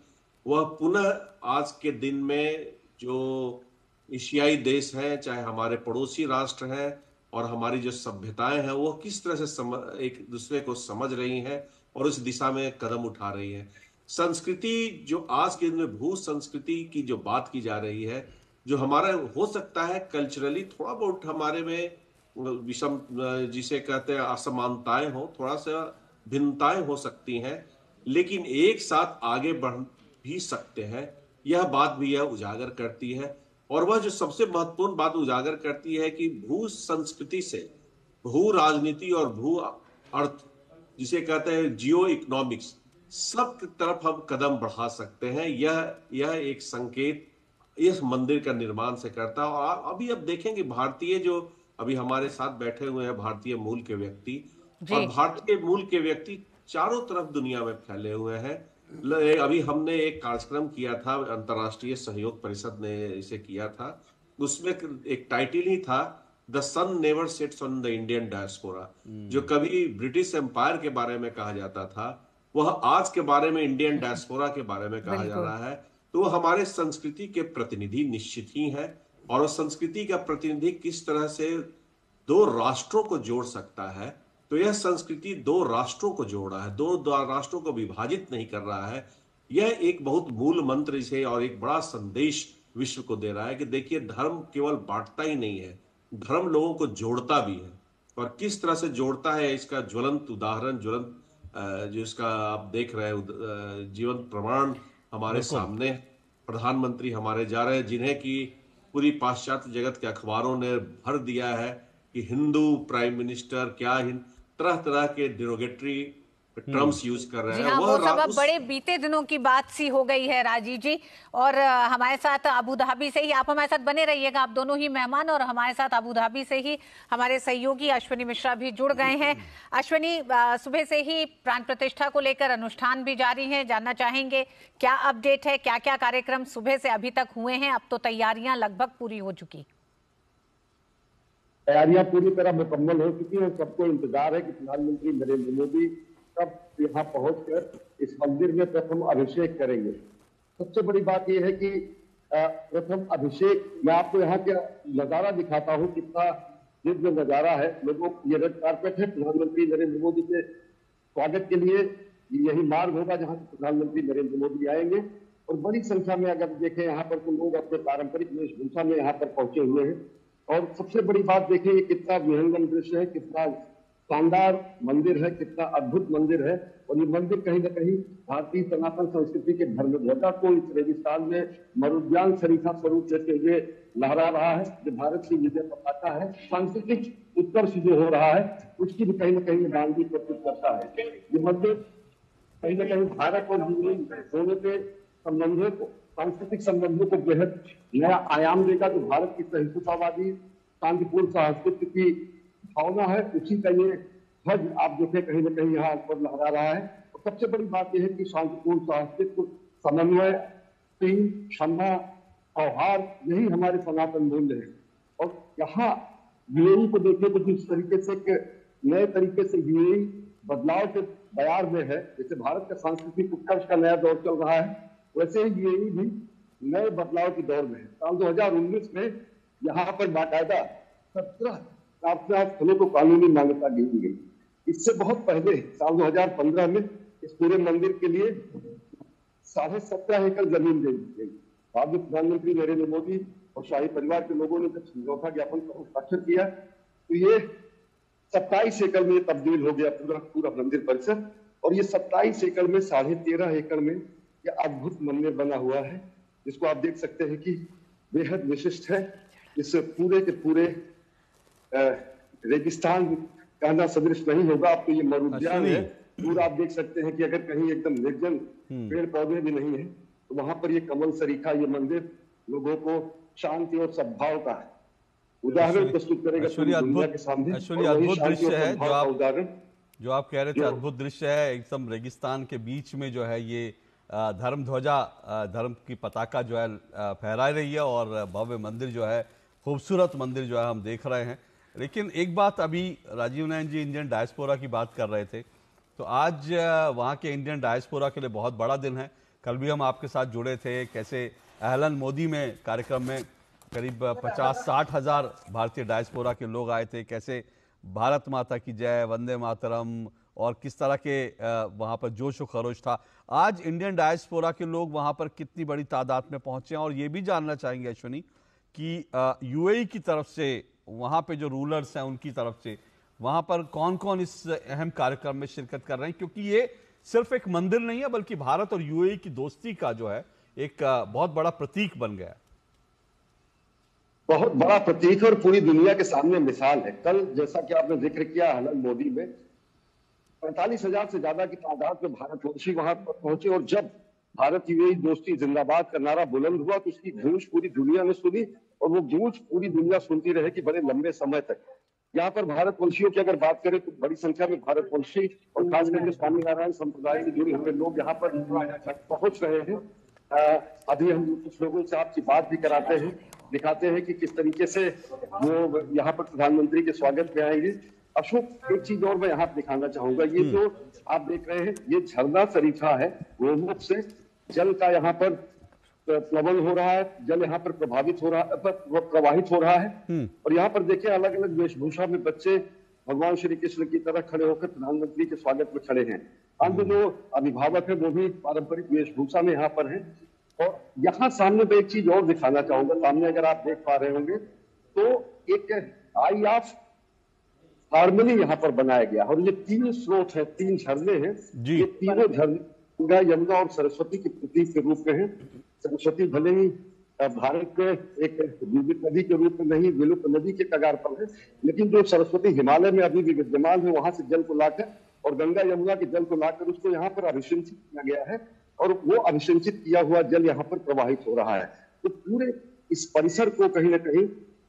वह पुनः आज के दिन में जो एशियाई देश हैं चाहे हमारे पड़ोसी राष्ट्र हैं और हमारी जो सभ्यताएँ हैं वो किस तरह से सम, एक दूसरे को समझ रही हैं और उस दिशा में कदम उठा रही हैं। संस्कृति जो आज के दिन में भू संस्कृति की जो बात की जा रही है जो हमारा हो सकता है कल्चरली थोड़ा बहुत हमारे में विषम जिसे कहते हैं असमानताएँ हो थोड़ा सा भिन्नताएँ हो सकती हैं लेकिन एक साथ आगे बढ़ भी सकते हैं। यह बात भी यह उजागर करती है और वह जो सबसे महत्वपूर्ण बात उजागर करती है कि भू संस्कृति से भू राजनीति और भू अर्थ जिसे कहते हैं जियो इकोनॉमिक्स सब तरफ़ हम कदम बढ़ा सकते हैं। यह यह एक संकेत इस मंदिर का निर्माण से करता है। और अभी अब देखेंगे भारतीय जो अभी हमारे साथ बैठे हुए हैं भारतीय मूल के व्यक्ति और भारतीय मूल के व्यक्ति चारों तरफ़ दुनिया में फैले हुए हैं। अभी हमने एक कार्यक्रम किया था अंतरराष्ट्रीय सहयोग परिषद ने इसे किया था। उसमें एक टाइटल ही था the sun never sets on the Indian diaspora जो कभी ब्रिटिश एम्पायर के बारे में कहा जाता था वह आज के बारे में इंडियन डायस्पोरा के बारे में कहा जा रहा है। तो हमारे संस्कृति के प्रतिनिधि निश्चित ही है और संस्कृति का प्रतिनिधि किस तरह से दो राष्ट्रों को जोड़ सकता है तो यह संस्कृति दो राष्ट्रों को जोड़ रहा है दो राष्ट्रों को विभाजित नहीं कर रहा है। यह एक बहुत मूल मंत्र से और एक बड़ा संदेश विश्व को दे रहा है कि देखिए धर्म केवल बांटता ही नहीं है धर्म लोगों को जोड़ता भी है। और किस तरह से जोड़ता है इसका ज्वलंत उदाहरण ज्वलंत जो इसका आप देख रहे हैं जीवन प्रमाण हमारे सामने प्रधानमंत्री हमारे जा रहे हैं जिन्हें की पूरी पाश्चात्य जगत के अखबारों ने भर दिया है कि हिंदू प्राइम मिनिस्टर क्या हिंद तरह तरह के डिरोगेटरी टर्म्स यूज़ कर रहे हैं। हाँ, वो सब अब बड़े बीते दिनों की बात सी हो गई है राजीव जी। और हमारे साथ अबू धाबी से ही आप हमारे साथ बने रहिएगा। आप दोनों ही मेहमान और हमारे साथ अबू धाबी से ही हमारे सहयोगी अश्विनी मिश्रा भी जुड़ गए हैं। अश्विनी सुबह से ही प्राण प्रतिष्ठा को लेकर अनुष्ठान भी जारी है। जानना चाहेंगे क्या अपडेट है क्या क्या कार्यक्रम सुबह से अभी तक हुए हैं? अब तो तैयारियाँ लगभग पूरी हो चुकी। तैयारियाँ पूरी तरह मुकम्मल हो चुकी हैं। सबको इंतज़ार है कि प्रधानमंत्री नरेंद्र मोदी कब यहाँ पहुंचकर इस मंदिर में प्रथम अभिषेक करेंगे। सबसे बड़ी बात यह है कि प्रथम अभिषेक, मैं आपको यहाँ का नज़ारा दिखाता हूँ, कितना दिव्य नज़ारा है। लोगों, ये रेड कारपेट है, प्रधानमंत्री नरेंद्र मोदी के स्वागत के लिए यही मार्ग होगा जहाँ प्रधानमंत्री नरेंद्र मोदी आएँगे। और बड़ी संख्या में अगर देखें, यहाँ पर तो लोग अपने पारंपरिक वेशभूषा में यहाँ पर पहुँचे हुए हैं। और सबसे बड़ी बात देखिए ये कितना विहंगम दृश्य है, कितना शानदार मंदिर है, कितना अद्भुत मंदिर है। और ये मंदिर कहीं ना कहीं भारतीय सनातन संस्कृति के धर्म ध्वजा को इस रेगिस्तान में मरुद्यान शरीफा स्वरूप देते हुए लहरा रहा है, जो भारत की विजय पताका है। सांस्कृतिक उत्कर्ष जो हो रहा है, उसकी भी कहीं ना कहीं गांधी प्रस्तुत करता है। ये मंदिर कहीं ना कहीं भारत और दोनों के संबंधों को सांस्कृतिक संबंधों को बेहद नया आयाम देगा जो भारत की सहिष्णुतावादी, शांतिपूर्ण सांस्कृति की भावना है, उसी का ये ध्वज आप देखें कहीं ना कहीं यहाँ पर लहरा रहा है। और सबसे बड़ी बात यह है कि शांतिपूर्ण सांस्कृतिक समन्वय, प्रेम, क्षमा सौहार्द यही हमारे सनातन मूल्य है। और यहाँ यूएई को देखें तो जिस तरीके से नए तरीके से यूएई बदलाव के बयार में है, जैसे भारत का सांस्कृतिक उत्कर्ष का नया दौर चल रहा है वैसे ही यूएई भी नए बदलाव के दौर में है। साल 2019 में यहाँ पर बाकायदा सत्रह प्रार्थना स्थलों को कानूनी मान्यता दी गई। इससे बहुत पहले साल 2015 में इस पूरे मंदिर के लिए साढ़े सत्रह एकड़ ज़मीन दे दी गई। बाद में प्रधानमंत्री नरेंद्र मोदी और शाही परिवार के लोगों ने जब समझौता ज्ञापन पर हस्ताक्षर किया तो ये सत्ताईस एकड़ में तब्दील हो गया पूरा पूरा मंदिर परिसर। और ये सत्ताईस एकड़ में साढ़े तेरह एकड़ में ये अद्भुत मंदिर बना हुआ है? जिसको आप देख सकते हैं कि बेहद विशिष्ट है। इस पूरे के पूरे रेगिस्तान कहना सदृश नहीं होगा। आपको ये मरुद्यान है। पूरा आप देख सकते हैं कि अगर कहीं एकदम निर्जन हम्म। पेड़ पौधे भी नहीं है तो वहाँ पर ये कमल सरीखा ये मंदिर लोगों को शांति और सद्भाव का है। उदाहरण प्रस्तुत करेगा दुनिया के सामने। अद्भुत दृश्य है जो आप उदाहरण। जो आप कह रहे थे अद्भुत दृश्य है। एकदम रेगिस्तान के बीच में जो है ये धर्म ध्वजा धर्म की पताका जो है फहरा रही है और भव्य मंदिर जो है, खूबसूरत मंदिर जो है हम देख रहे हैं। लेकिन एक बात अभी राजीव नयन जी इंडियन डायस्पोरा की बात कर रहे थे। तो आज वहाँ के इंडियन डायस्पोरा के लिए बहुत बड़ा दिन है। कल भी हम आपके साथ जुड़े थे, कैसे अहलन मोदी में कार्यक्रम में करीब पचास साठ हज़ार भारतीय डायस्पोरा के लोग आए थे। कैसे भारत माता की जय, वंदे मातरम और किस तरह के वहाँ पर जोश व खरोश था। आज इंडियन डायस्पोरा के लोग वहाँ पर कितनी बड़ी तादाद में पहुँचे हैं और ये भी जानना चाहेंगे अश्विनी कि यूएई की तरफ़ से, वहाँ पे जो रूलर्स हैं उनकी तरफ़ से, वहाँ पर कौन कौन इस अहम कार्यक्रम में शिरकत कर रहे हैं? क्योंकि ये सिर्फ़ एक मंदिर नहीं है, बल्कि भारत और यूएई की दोस्ती का जो है, एक बहुत बड़ा प्रतीक बन गया है। बहुत बड़ा प्रतीक और पूरी दुनिया के सामने मिसाल है। कल जैसा कि आपने ज़िक्र किया हलन मोदी में पैंतालीस हज़ार से ज़्यादा की तादाद में भारतवंशी वहाँ पर पहुँचे और जब भारत यूएई दोस्ती जिंदाबाद का नारा बुलंद हुआ तो उसकी गूंज पूरी दुनिया ने सुनी और वो गूंज पूरी दुनिया सुनती रहे कि बड़े लंबे समय तक। यहाँ पर भारतवंशियों की अगर बात करें तो बड़ी संख्या में भारतवंशी और खास करके स्वामी नारायण संप्रदाय से जुड़े हुए लोग यहाँ पर पहुँच रहे हैं। अभी हम कुछ लोगों से आपकी बात भी कराते हैं, दिखाते हैं कि किस तरीके से वो यहाँ पर प्रधानमंत्री के स्वागत में आएँगे। अशोक एक चीज़ और मैं यहाँ दिखाना चाहूँगा। ये जो आप देख रहे हैं ये झरना शरीफा है रोहमुख से। जल का यहाँ पर प्लवन हो रहा है जल यहाँ पर प्रभावित हो रहा है प्रवाहित हो रहा है। हम्म। और यहाँ पर देखिए अलग अलग वेशभूषा में बच्चे भगवान श्री कृष्ण की तरह खड़े होकर प्रधानमंत्री के स्वागत में खड़े हैं। अंत जो अभिभावक है वो भी पारंपरिक वेशभूषा में यहाँ पर है। और यहाँ सामने मैं एक चीज़ और दिखाना चाहूँगा सामने अगर आप देख पा रहे होंगे तो एक आई ऑफ़ हारमोनी यहाँ पर बनाया गया और ये तीन स्रोत है तीन झरने हैं। ये तीनों झरने गंगा यमुना और सरस्वती के प्रतीक के रूप में है। सरस्वती भले ही भारत के एक विविध नदी के रूप में नहीं विलुप्त नदी के कगार पर है लेकिन जो सरस्वती हिमालय में अभी भी विद्यमान है वहाँ से जल को लाकर और गंगा यमुना के जल को लाकर उसको यहाँ पर अभिशंसित किया गया है और वो अभिशंसित किया हुआ जल यहाँ पर प्रवाहित हो रहा है। तो पूरे इस परिसर को कहीं ना कहीं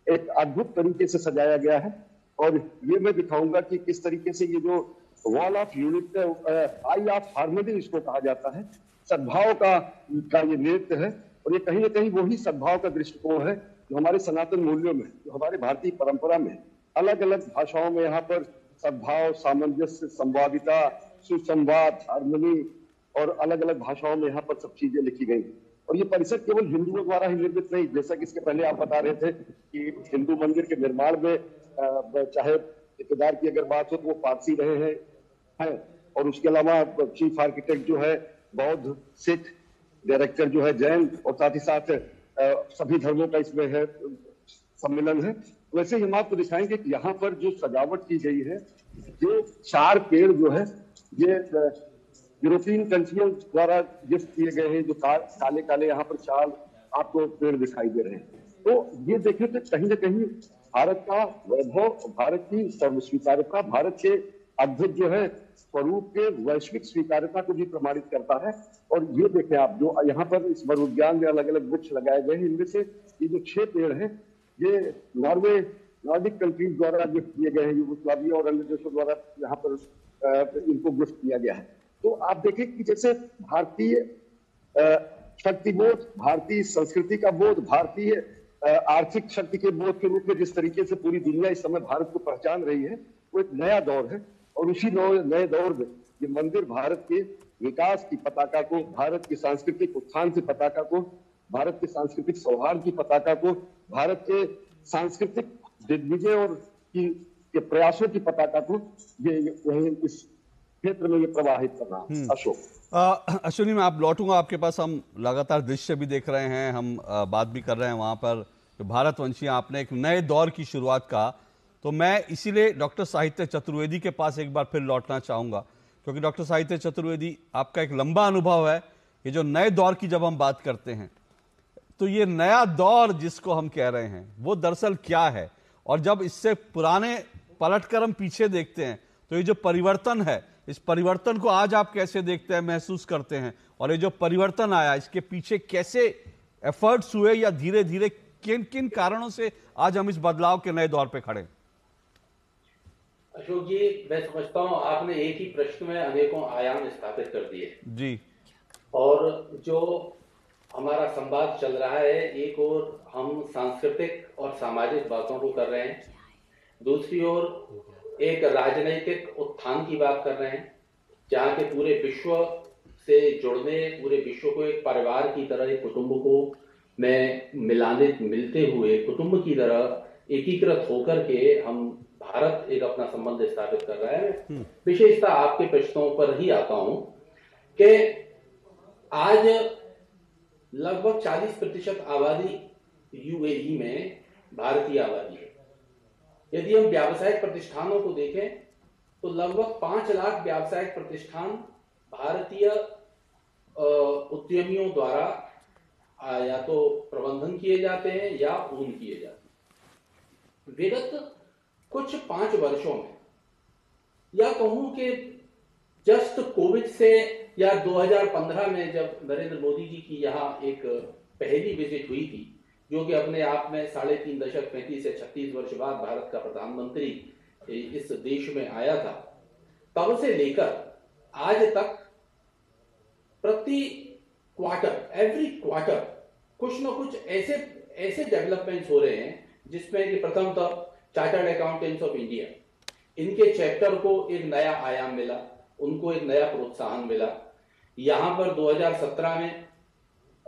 एक अद्भुत तरीके से सजाया गया है। और ये मैं दिखाऊँगा कि किस तरीके से ये जो wall of unity of harmony इसको कहा जाता है। सद्भाव का का ये नृत्य है और ये कहीं ना कहीं वही सद्भाव का दृष्टिकोण है जो हमारे सनातन मूल्यों में, जो हमारे भारतीय परंपरा में अलग अलग भाषाओं में यहाँ पर सद्भाव, सामंजस्य, संवादिता, सुसंवाद हारमोनी और अलग अलग भाषाओं में यहाँ पर सब चीज़ें लिखी गई और ये परिसर केवल हिंदुओं द्वारा ही निर्मित नहीं, जैसा कि इसके पहले आप बता रहे थे कि हिंदू मंदिर के निर्माण में चाहे ठेकेदार की अगर बात हो तो वो पारसी रहे हैं, है, और उसके अलावा चीफ आर्किटेक्ट जो है, बौद्ध, सिख, डायरेक्टर जो है जैन, और साथ ही साथ सभी धर्मों का इसमें है, सम्मेलन है। वैसे ही हम आपको दिखाएँगे कि यहाँ पर जो सजावट की गई है ये चार पेड़ जो है, ये यूरोपियन कंट्रियों द्वारा गिफ्ट किए गए हैं, जो काले काले यहाँ पर चार आपको पेड़ दिखाई दे रहे हैं। तो ये देखें तो कहीं ना कहीं भारत का वैभव, भारत की सर्व स्वीकार्यता भारत के अद्भुत जो है स्वरूप के वैश्विक स्वीकार्यता को भी प्रमाणित करता है। और ये देखें आप, जो यहाँ पर इस वर उद्यान में अलग अलग वृक्ष लगाए गए हैं, इनमें से ये जो छह पेड़ हैं, ये नॉर्वे, नॉर्डिक कंट्रीज़ द्वारा गिफ्ट किए गए हैं, यूगोस्लाविया और अन्य देशों द्वारा यहाँ पर इनको गिफ्ट किया गया है। तो आप देखें कि जैसे भारतीय शक्ति बोध, भारतीय संस्कृति का बोध, भारतीय आर्थिक शक्ति के बोध के रूप में जिस तरीके से पूरी दुनिया इस समय भारत को पहचान रही है, वो एक नया दौर है। और उसी नए दौर में ये मंदिर भारत के विकास की पताका को, भारत की सांस्कृतिक उत्थान की पताका को, भारत के सांस्कृतिक सौहार्द की पताका को, भारत के सांस्कृतिक दिग्विजय और की, के प्रयासों की पताका को ये वही इस क्षेत्र में ये प्रवाहित करना हम्म। अशोक। अश्विनी मैं आप लौटूँगा आपके पास हम लगातार दृश्य भी देख रहे हैं हम बात भी कर रहे हैं वहाँ पर। जो भारतवंशी आपने एक नए दौर की शुरुआत का तो मैं इसीलिए डॉक्टर साहित्य चतुर्वेदी के पास एक बार फिर लौटना चाहूँगा क्योंकि डॉक्टर साहित्य चतुर्वेदी आपका एक लंबा अनुभव है ये जो नए दौर की जब हम बात करते हैं तो ये नया दौर जिसको हम कह रहे हैं वो दरअसल क्या है? और जब इससे पुराने पलटकर हम पीछे देखते हैं तो ये जो परिवर्तन है इस परिवर्तन को आज आप कैसे देखते हैं महसूस करते हैं? और ये जो परिवर्तन आया इसके पीछे कैसे एफर्ट्स हुए या धीरे धीरे किन किन कारणों से आज हम इस बदलाव के नए दौर पे खड़े अशोक जी मैं समझता हूँ आपने एक ही प्रश्न में अनेकों आयाम स्थापित कर दिए। जी। और जो हमारा संवाद चल रहा है एक और हम सांस्कृतिक और सामाजिक बातों को कर रहे हैं दूसरी ओर एक राजनैतिक उत्थान की बात कर रहे हैं जहाँ के पूरे विश्व से जुड़ने पूरे विश्व को एक परिवार की तरह एक कुटुंब को में मिलाने मिलते हुए कुटुंब की तरह एकीकृत होकर के हम भारत एक अपना संबंध स्थापित कर रहा है। विशेषता आपके प्रश्नों पर ही आता हूँ कि आज लगभग 40 प्रतिशत आबादी यूएई में भारतीय आबादी है। यदि हम व्यावसायिक प्रतिष्ठानों को देखें तो लगभग पाँच लाख व्यावसायिक प्रतिष्ठान भारतीय उद्यमियों द्वारा या तो प्रबंधन किए जाते हैं या ओन किए जाते हैं। विगत कुछ पाँच वर्षों में, या कहूँ कि जस्ट कोविड से, या 2015 में जब नरेंद्र मोदी जी की यहाँ एक पहली विज़िट हुई थी जो कि अपने आप में साढ़े तीन दशक पैंतीस से छत्तीस वर्ष बाद भारत का प्रधानमंत्री इस देश में आया था। तब से लेकर आज तक प्रति क्वार्टर एवरी क्वार्टर कुछ न कुछ ऐसे ऐसे डेवलपमेंट्स हो रहे हैं जिसमें कि प्रथम तो चार्टर्ड अकाउंटेंट्स ऑफ़ इंडिया इनके चैप्टर को एक नया आयाम मिला, उनको एक नया प्रोत्साहन मिला। यहाँ पर 2017 में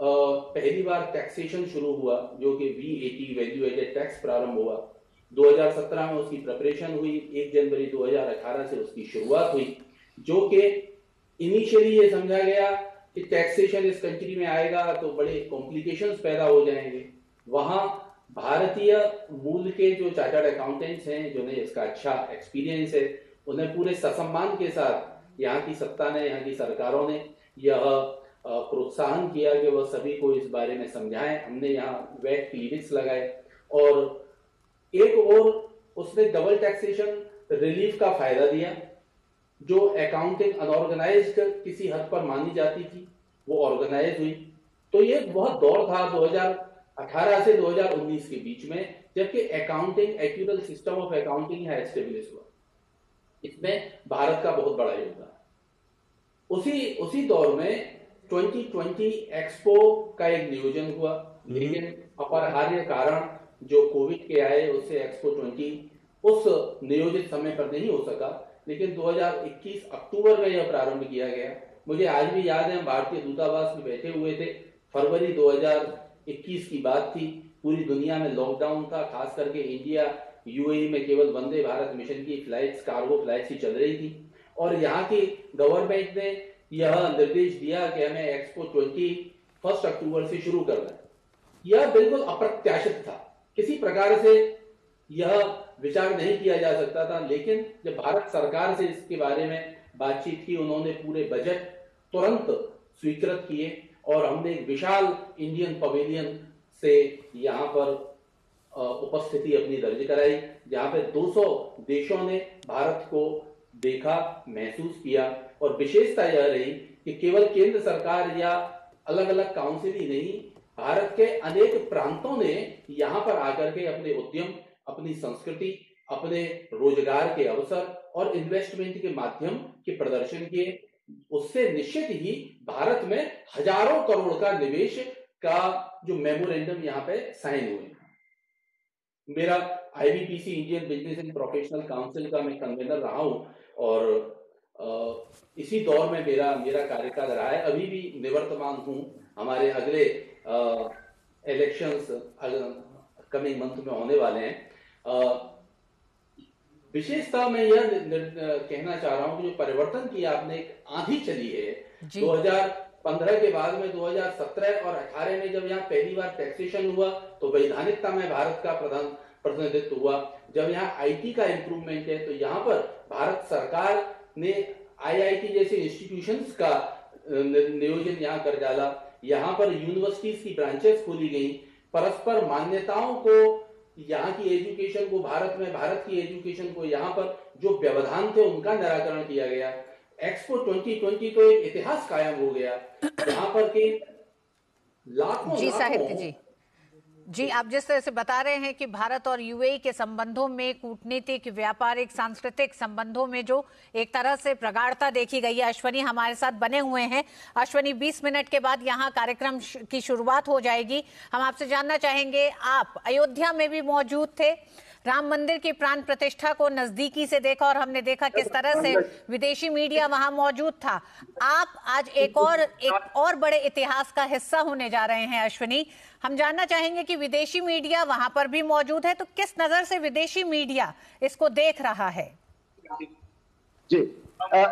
पहली बार टैक्सेशन शुरू हुआ, जो कि V A T value added tax प्रारंभ हुआ। 2017 में उसकी प्रिपरेशन हुई 1 जनवरी 2018 से उसकी शुरुआत हुई, जो कि इनिशियली ये समझा गया कि टैक्सेशन इस कंट्री में आएगा तो बड़े कॉम्प्लिकेशंस पैदा हो जाएँगे। वहाँ भारतीय मूल के जो चार्टर्ड अकाउंटेंट्स हैं, जिन्हें इसका अच्छा एक्सपीरियंस है, उन्हें पूरे ससम्मान के साथ यहाँ की सत्ता ने, यहाँ की सरकारों ने यह प्रोत्साहन किया कि वह सभी को इस बारे में समझाएँ। हमने यहाँ वेट क्लिनिक्स लगाए और एक और उसने डबल टैक्सेशन रिलीफ का फ़ायदा दिया, जो अकाउंटिंग अनऑर्गेनाइज किसी हद पर मानी जाती थी, वो ऑर्गेनाइज हुई। तो ये बहुत दौर था 2018 से 2019 के बीच में, जबकि accounting accrual system of accounting है एस्टेब्लिश हुआ। इसमें भारत का बहुत बड़ा योगदान। उसी उसी दौर में 2020 एक्सपो का एक नियोजन हुआ। हम्म। लेकिन अपरहार्य कारण जो कोविड के आए उससे एक्सपो 20 उस नियोजित समय पर नहीं हो सका। लेकिन 2021 अक्टूबर में यह प्रारंभ किया गया। मुझे आज भी याद है भारतीय दूतावास में बैठे हुए थे। फरवरी 2021 की बात थी। पूरी दुनिया में लॉकडाउन था खास करके इंडिया यूएई में केवल वंदे भारत मिशन की फ्लाइट्स कार्गो फ्लाइट्स ही चल रही थी। और यहाँ की गवर्नमेंट ने यह निर्देश दिया कि हमें एक्सपो ट्वेंटी फ़र्स्ट अक्टूबर से शुरू करना है। यह बिल्कुल अप्रत्याशित था। किसी प्रकार से यह विचार नहीं किया जा सकता था, लेकिन जब भारत सरकार से इसके बारे में बातचीत की, उन्होंने पूरे बजट तुरंत स्वीकृत किए और हमने एक विशाल इंडियन पवेलियन से यहाँ पर उपस्थिति अपनी दर्ज कराई, जहाँ पे 200 देशों ने भारत को देखा, महसूस किया। और विशेषता यह रही कि केवल केंद्र सरकार या अलग अलग काउंसिल ही नहीं, भारत के अनेक प्रांतों ने यहाँ पर आकर के अपने उद्यम, अपनी संस्कृति, अपने रोज़गार के अवसर और इन्वेस्टमेंट के माध्यम के प्रदर्शन किए। उससे निश्चित ही भारत में हज़ारों करोड़ का निवेश का जो मेमोरेंडम यहाँ पे साइन हुए। मेरा IBPC Indian business and professional council का मैं कन्वेनर रहा हूँ और इसी दौर में मेरा मेरा कार्यकाल रहा है। अभी भी निवर्तमान हूँ। हमारे अगले इलेक्शंस कमिंग मंथ में होने वाले हैं। विशेषता मैं यह कहना चाह रहा हूँ कि जो परिवर्तन की आपने एक आंधी चली है 2015 के बाद में 2017 और 18 में जब यहाँ पहली बार टैक्सेशन हुआ तो वैधानिकता में भारत का प्रधान प्रतिनिधित्व हुआ। जब यहाँ आईटी का इंप्रूवमेंट है तो यहाँ पर भारत सरकार ने आईआईटी जैसे इंस्टीट्यूशंस का नियोजन यहाँ कर डाला। यहाँ पर यूनिवर्सिटीज की ब्रांचेस खोली गई। परस्पर मान्यताओं को यहाँ की एजुकेशन को भारत में भारत की एजुकेशन को यहाँ पर जो व्यवधान थे उनका निराकरण किया गया। एक्सपो 2020 तो एक इतिहास कायम हो गया। यहाँ पर के लाखों जी साहित्य जी। जी, आप जिस तरह से बता रहे हैं कि भारत और यूएई के संबंधों में कूटनीतिक, व्यापारिक, सांस्कृतिक संबंधों में जो एक तरह से प्रगाढ़ता देखी गई है, अश्वनी हमारे साथ बने हुए हैं। अश्वनी 20 मिनट के बाद यहाँ कार्यक्रम की शुरुआत हो जाएगी। हम आपसे जानना चाहेंगे, आप अयोध्या में भी मौजूद थे राम मंदिर की प्राण प्रतिष्ठा को नजदीकी से देखा और हमने देखा किस तरह से विदेशी मीडिया वहाँ मौजूद था। आप आज एक और एक और बड़े इतिहास का हिस्सा होने जा रहे हैं, अश्विनी। हम जानना चाहेंगे कि विदेशी मीडिया वहाँ पर भी मौजूद है तो किस नज़र से विदेशी मीडिया इसको देख रहा है? जी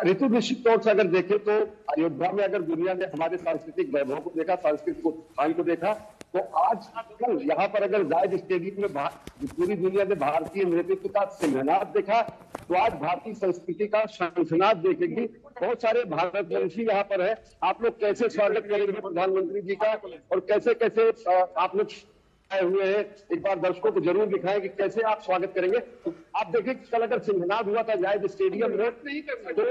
ऋतु निश्चित तौर से अगर देखें तो अयोध्या में अगर दुनिया ने हमारे सांस्कृतिक वैभव को देखा, सांस्कृतिक उत्थान को देखा तो आज कल यहाँ पर अगर जायद स्टेडियम में पूरी दुनिया ने भारतीय नेतृत्व का सिंहनाद देखा तो आज भारतीय संस्कृति का शंखनाद देखेगी। बहुत सारे भारतवंशी यहाँ पर है। आप लोग कैसे स्वागत करेंगे प्रधानमंत्री जी का? और कैसे कैसे आप लोग आए हुए हैं। एक बार दर्शकों को ज़रूर दिखाएँ कि कैसे आप स्वागत करेंगे। तो आप देखें कल अगर सिंहनाद हुआ था जायद स्टेडियम में तो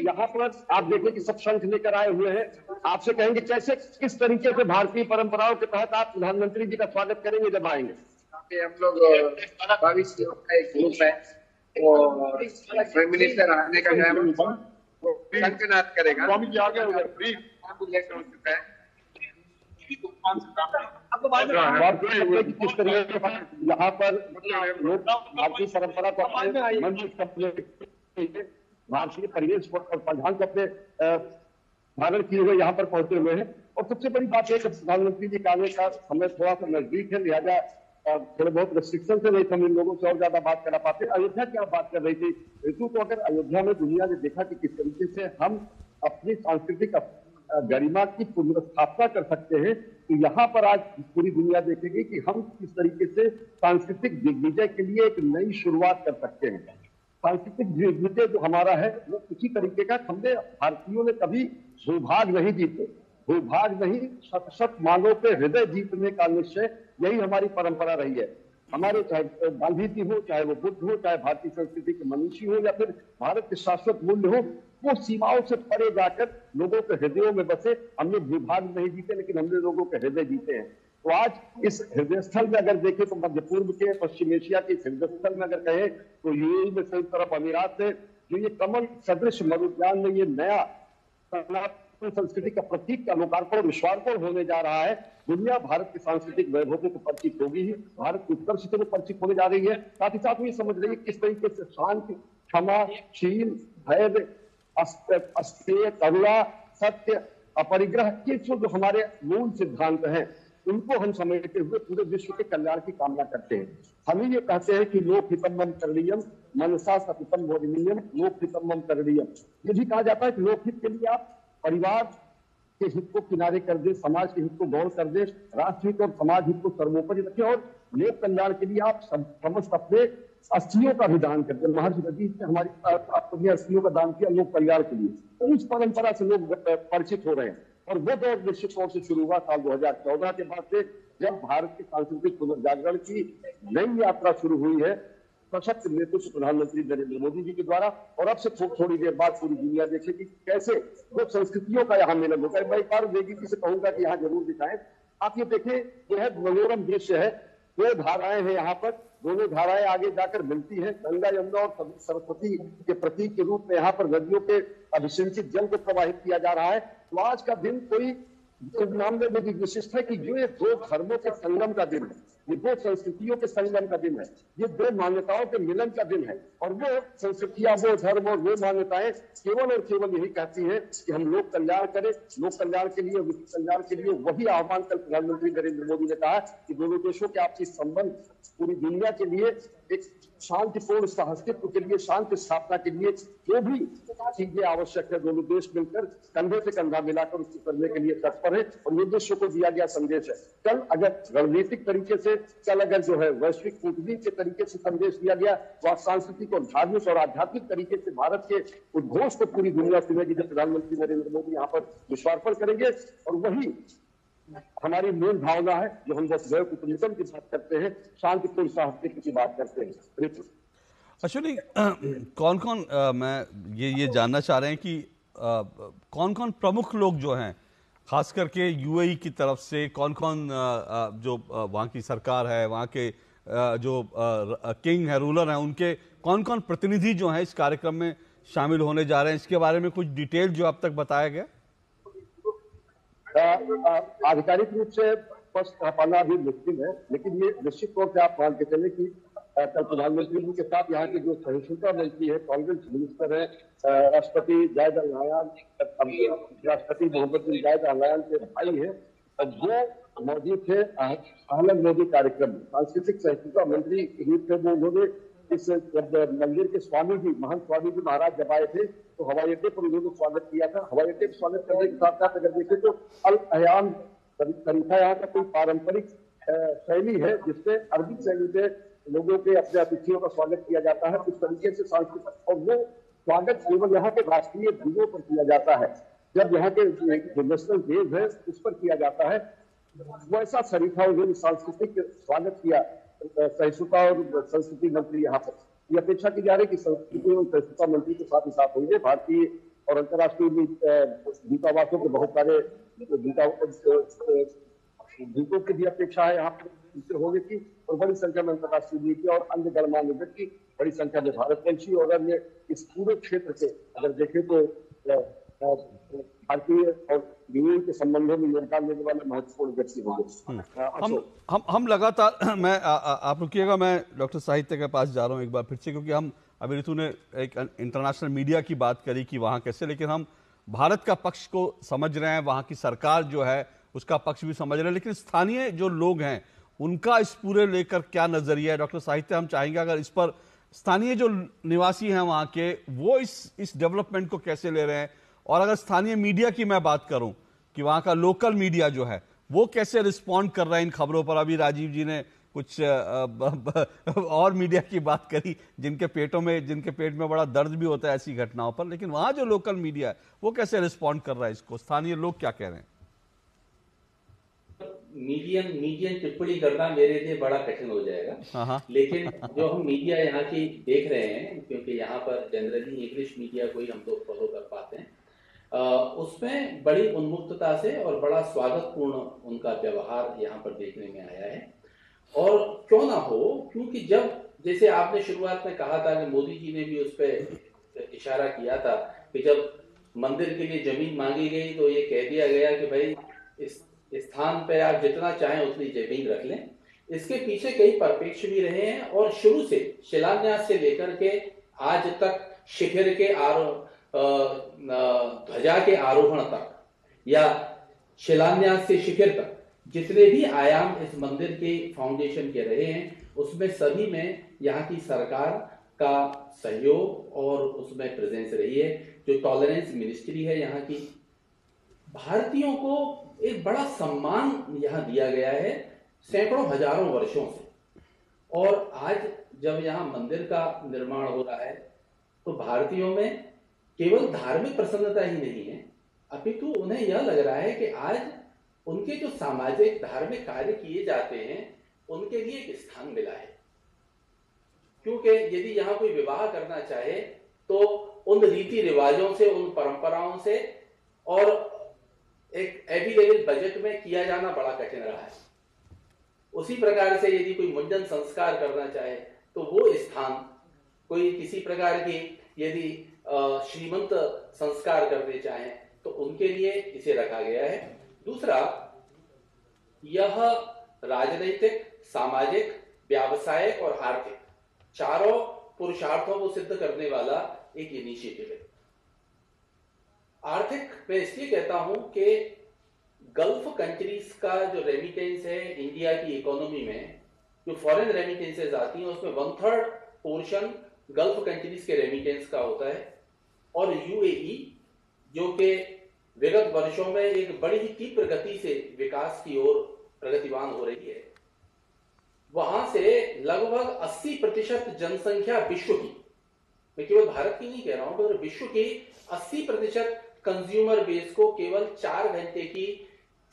यहाँ पर आप देखें कि सब शंख लेकर आए हुए हैं। आपसे कहेंगे कैसे किस तरीके से भारतीय परंपराओं के तहत आप प्रधानमंत्री जी का स्वागत करेंगे जब आएँगे? हम लोग भविष्य का एक ग्रुप है। और प्राइम मिनिस्टर आने का है। शंखनाद करेगा। यहाँ परिवेश प्रधान अपने धारण किए हुए यहाँ पर पहुँचे हुए हैं और सबसे बड़ी बात है कि प्रधानमंत्री जी आने का समय थोड़ा सा नज़दीक है लिहाजा थोड़े बहुत रिस्ट्रिक्शन से नहीं हम इन लोगों से और ज़्यादा बात करा पाते अयोध्या की आप बात कर रही थी ऋतु तो अगर अयोध्या में दुनिया ने देखा कि किस तरीके से हम अपनी सांस्कृतिक गरिमा की पुनर्स्थापना कर सकते हैं तो यहाँ पर आज पूरी दुनिया देखेगी कि हम किस तरीके से सांस्कृतिक दिग्विजय के लिए एक नई शुरुआत कर सकते हैं। सांस्कृतिक दिग्विजय जो हमारा है, वो किसी तरीके का हमने भारतीयों ने कभी भूभाग नहीं जीते। भूभाग नहीं शत शत मानव पे हृदय जीतने का निश्चय, यही हमारी परंपरा रही है। हमारे चाहे गांधी हो, चाहे वो बुद्ध हो, चाहे भारतीय संस्कृति के मनुष्य हो या फिर भारत के शाश्वत मूल्य हो, वो सीमाओं से परे जाकर लोगों के हृदयों में बसे। हमने विभाग नहीं जीते, लेकिन हमने लोगों के हृदय जीते हैं। तो आज इस हृदय स्थल में अगर देखें तो मध्य पूर्व के, पश्चिम एशिया के हृदय स्थल में अगर कहें तो यूएई में संयुक्त अरब अमीरात है। जो ये कमल सदृश मरुद्यान में ये नया संस्कृति का प्रतीक का लोकार्पण विश्वार्पण होने जा रहा है। दुनिया भारत के सांस्कृतिक वैभव को परिचित होगी ही। भारत की उत्कर्ष से परिचित होने जा रही है। साथ ही साथ ये समझ रही है किस तरीके से शांति क्षमाशील धैर्य अस्तेय, करुणा, सत्य, अपरिग्रह, ये जो हमारे मूल सिद्धांत हैं, उनको हम समझते हुए पूरे विश्व के कल्याण की कामना करते हैं। हम ये कहते हैं कि लोक हितम मम करणीयम मनसा सपितम भोजनीयम लोक हितम मम करणीयम ये भी कहा जाता है कि लोकहित के लिए आप परिवार के हित को किनारे कर दे, समाज के हित को गौर कर दे राष्ट्र हित और समाज हित को सर्वोपरि रखे और लोक कल्याण के लिए आप समस्त अपने अस्थियों का भी दान करते महर्षि ने हमारी अपनी अस्थियों का दान किया लोक कल्याण के लिए। तो उस परंपरा से लोग परिचित हो रहे हैं। और वो दौर निश्चित तौर से शुरू हुआ साल 2014 के बाद से, जब भारत के सांस्कृतिक पुनर्जागरण की नई यात्रा शुरू हुई है। सशक्त नेतृत्व प्रधानमंत्री नरेंद्र मोदी जी के द्वारा और अब से थो, थोड़ी देर बाद पूरी दुनिया देखेगी कैसे दो संस्कृतियों का यहाँ मिलन होगा मैं एक बार वेगी जी से कहूँगा कि यहाँ ज़रूर दिखाएँ। आप ये देखें यह मनोरम दृश्य है। दो धाराएँ हैं यहाँ पर। दोनों धाराएँ आगे जाकर मिलती हैं। गंगा यमुना और सरस्वती के प्रतीक के रूप में यहाँ पर नदियों के अभिसिंचित जल को प्रवाहित किया जा रहा है। तो आज का दिन कोई मामले में भी विशिष्ट है कि ये दो धर्मों के संगम का दिन है। ये दो संस्कृतियों के संगम का दिन है। ये दो मान्यताओं के मिलन का दिन है। और वो संस्कृतियाँ, वो धर्म और वो मान्यताएँ केवल और केवल यही कहती हैं कि हम लोग कल्याण करें। लोक कल्याण के लिए विश्व कल्याण के लिए वही आह्वान कल प्रधानमंत्री नरेंद्र मोदी ने कहा कि दोनों देशों के आपसी संबंध पूरी दुनिया के लिए एक शांतिपूर्ण सहस्तित्व के लिए शांति स्थापना के लिए जो भी चीज़ें आवश्यक है दोनों देश मिलकर कंधे से कंधा मिलाकर उसको करने के लिए तत्पर है और उद्देश्यों को दिया गया संदेश है। कल अगर रणनीतिक तरीके से, कल अगर जो है वैश्विक कूटनीति के तरीके से संदेश दिया गया तो सांस्कृतिक और धार्मिक और आध्यात्मिक तरीके से भारत के उद्घोष को पूरी दुनिया सुनेगी, जब प्रधानमंत्री नरेंद्र मोदी यहाँ पर विश्वार्पण करेंगे और वही हमारी मूल भावना है जो हम वसुधैव कुटुंबकम की बात करते हैं शांतिपूर्ण साहसिक की बात करते हैं। अश्विनी कौन कौन आ, मैं ये ये जानना चाह रहे हैं कि आ, कौन कौन प्रमुख लोग जो हैं खास करके यूएई की तरफ़ से कौन कौन आ, जो वहाँ की सरकार है वहाँ के जो किंग है रूलर हैं उनके कौन कौन प्रतिनिधि जो हैं इस कार्यक्रम में शामिल होने जा रहे हैं? इसके बारे में कुछ डिटेल जो अब तक बताया गया? आधिकारिक रूप से पाना अभी मुश्किल है, लेकिन ये निश्चित तौर से आप मान के चले कि कल प्रधानमंत्री जी के साथ यहाँ के जो सहिष्णुता मंत्री है, कांग्रेस मिनिस्टर है राष्ट्रपति जायद अल नायान राष्ट्रपति मोहम्मद बिन जायद अल नायान के भाई है वो मौजूद थे आहलन मोदी कार्यक्रम में। सांस्कृतिक सहिष्णुता मंत्री के रूप में उन्होंने इस, जब मंदिर के स्वामी जी महान स्वामी जी महाराज जब आए थे तो हवाई अड्डे पर उन्होंने स्वागत किया था। हवाई अड्डे पर स्वागत करने के साथ साथ अगर देखें तो अल अयाम तरीका यहाँ का कोई पारंपरिक शैली है, जिससे अरबी शैली से लोगों के अपने अतिथियों का स्वागत किया जाता है उस तरीके से सांस्कृतिक, और वो स्वागत केवल यहाँ के राष्ट्रीय ध्वजों पर किया जाता है। जब यहाँ के जो नेशनल डेज़ है, उस पर किया जाता है, वैसा शरीफा उन्होंने सांस्कृतिक स्वागत किया। सहिष्णुता और संस्कृति मंत्री यहाँ पर। ये अपेक्षा की जा रही है कि संस्कृति और सहिष्णुता मंत्री के साथ ही साथ होंगे। भारतीय और अंतर्राष्ट्रीय भी, दूतावासों के बहुत सारे दूतों की भी अपेक्षा है यहाँ पर होगी कि और बड़ी संख्या में अंतर्राष्ट्रीय नीति और अन्य गणमान्य व्यक्ति बड़ी संख्या में भारत भारतवंशी और अन्य इस पूरे क्षेत्र के अगर देखें तो भारतीय और यूएई के संबंधों में योगदान देने वाले महत्वपूर्ण व्यक्ति होंगे। हम हम हम लगातार मैं आ, आ, आप रुकिएगा मैं डॉक्टर साहित्य के पास जा रहा हूँ एक बार फिर से क्योंकि हम अभी ऋतु ने एक इंटरनेशनल मीडिया की बात करी कि वहाँ कैसे लेकिन हम भारत का पक्ष को समझ रहे हैं वहाँ की सरकार जो है उसका पक्ष भी समझ रहे हैं लेकिन स्थानीय जो लोग हैं उनका इस पूरे लेकर क्या नज़रिया है? डॉक्टर साहित्य हम चाहेंगे अगर इस पर स्थानीय जो निवासी हैं वहाँ के वो इस इस डेवलपमेंट को कैसे ले रहे हैं? और अगर स्थानीय मीडिया की मैं बात करूँ कि वहाँ का लोकल मीडिया जो है वो कैसे रिस्पॉन्ड कर रहा है इन खबरों पर? अभी राजीव जी ने कुछ और मीडिया की बात करी जिनके पेटों में जिनके पेट में बड़ा दर्द भी होता है ऐसी घटनाओं पर लेकिन वहाँ जो लोकल मीडिया है वो कैसे रिस्पॉन्ड कर रहा है इसको? स्थानीय लोग क्या कह रहे हैं? मीडियम मीडियम टिप्पणी करना मेरे लिए बड़ा कठिन हो जाएगा। हाँ हाँ। लेकिन जो हम मीडिया यहाँ की देख रहे हैं क्योंकि यहाँ पर जनरली इंग्लिश मीडिया को ही हम लोग फॉलो कर उसमें बड़ी उन्मुक्तता से और बड़ा स्वागतपूर्ण उनका व्यवहार यहाँ पर देखने में आया है। और क्यों ना हो, क्योंकि जब, जैसे आपने शुरुआत में कहा था कि मोदी जी ने भी उस पर इशारा किया था कि जब मंदिर के लिए ज़मीन मांगी गई तो ये कह दिया गया कि भाई, इस स्थान पर आप जितना चाहें उतनी ज़मीन रख लें। इसके पीछे कई परिप्रेक्ष्य भी रहे हैं और शुरू से शिलान्यास से लेकर के आज तक शिखर के आरो ध्वजा के आरोहण तक, या शिलान्यास से शिखर तक, जितने भी आयाम इस मंदिर के फाउंडेशन के रहे हैं, उसमें सभी में यहाँ की सरकार का सहयोग और उसमें प्रेजेंस रही है, जो टॉलरेंस मिनिस्ट्री है यहाँ की। भारतीयों को एक बड़ा सम्मान यहाँ दिया गया है सैकड़ों हज़ारों वर्षों से। और आज जब यहाँ मंदिर का निर्माण हो रहा है तो भारतीयों में केवल धार्मिक प्रसन्नता ही नहीं है, अपितु उन्हें यह लग रहा है कि आज उनके जो सामाजिक, धार्मिक कार्य किए जाते हैं, उनके लिए एक स्थान मिला है। क्योंकि यदि यहाँ कोई विवाह करना चाहे तो उन रीति रिवाजों से, उन परंपराओं से और एक एविलेबल बजट में किया जाना बड़ा कठिन रहा है। उसी प्रकार से यदि कोई मुंडन संस्कार करना चाहे तो वो स्थान कोई किसी प्रकार की यदि श्रीमंत संस्कार करने चाहे तो उनके लिए इसे रखा गया है। दूसरा, यह राजनीतिक, सामाजिक, व्यावसायिक और आर्थिक चारों पुरुषार्थों को सिद्ध करने वाला एक इनिशिएटिव है। आर्थिक, मैं इसलिए कहता हूँ कि गल्फ कंट्रीज़ का जो रेमिटेंस है इंडिया की इकोनॉमी में, जो फॉरेन रेमिटेंसेज आती हैं, उसमें one third portion gulf countries के रेमिटेंस का होता है। और यूएई जो कि विगत वर्षों में एक बड़ी ही तीव्र गति से विकास की ओर प्रगतिवान हो रही है। वहाँ से लगभग 80 प्रतिशत जनसंख्या विश्व की, मैं केवल भारत की नहीं कह रहा हूँ, पर विश्व की 80 प्रतिशत कंज्यूमर बेस को केवल चार घंटे की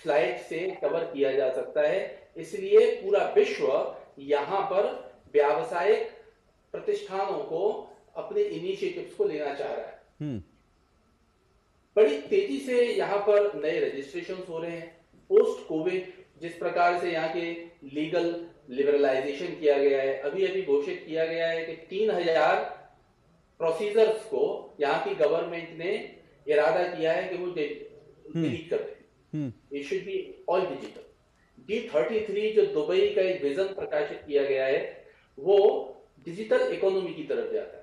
फ़्लाइट से कवर किया जा सकता है। इसलिए पूरा विश्व यहाँ पर व्यावसायिक प्रतिष्ठानों को, अपने इनिशिएटिव्स को लेना चाह रहा है। बड़ी तेज़ी से यहाँ पर नए रजिस्ट्रेशन हो रहे हैं। पोस्ट कोविड जिस प्रकार से यहाँ के लीगल लिबरलाइजेशन किया गया है अभी अभी घोषित किया गया है कि तीन हज़ार प्रोसीजर्स को यहाँ की गवर्नमेंट ने इरादा किया है कि वो डिलीट कर दें। हम्म। It should be all digital D thirty three जो दुबई का एक विजन प्रकाशित किया गया है वो डिजिटल इकोनॉमी की तरफ़ जाता है।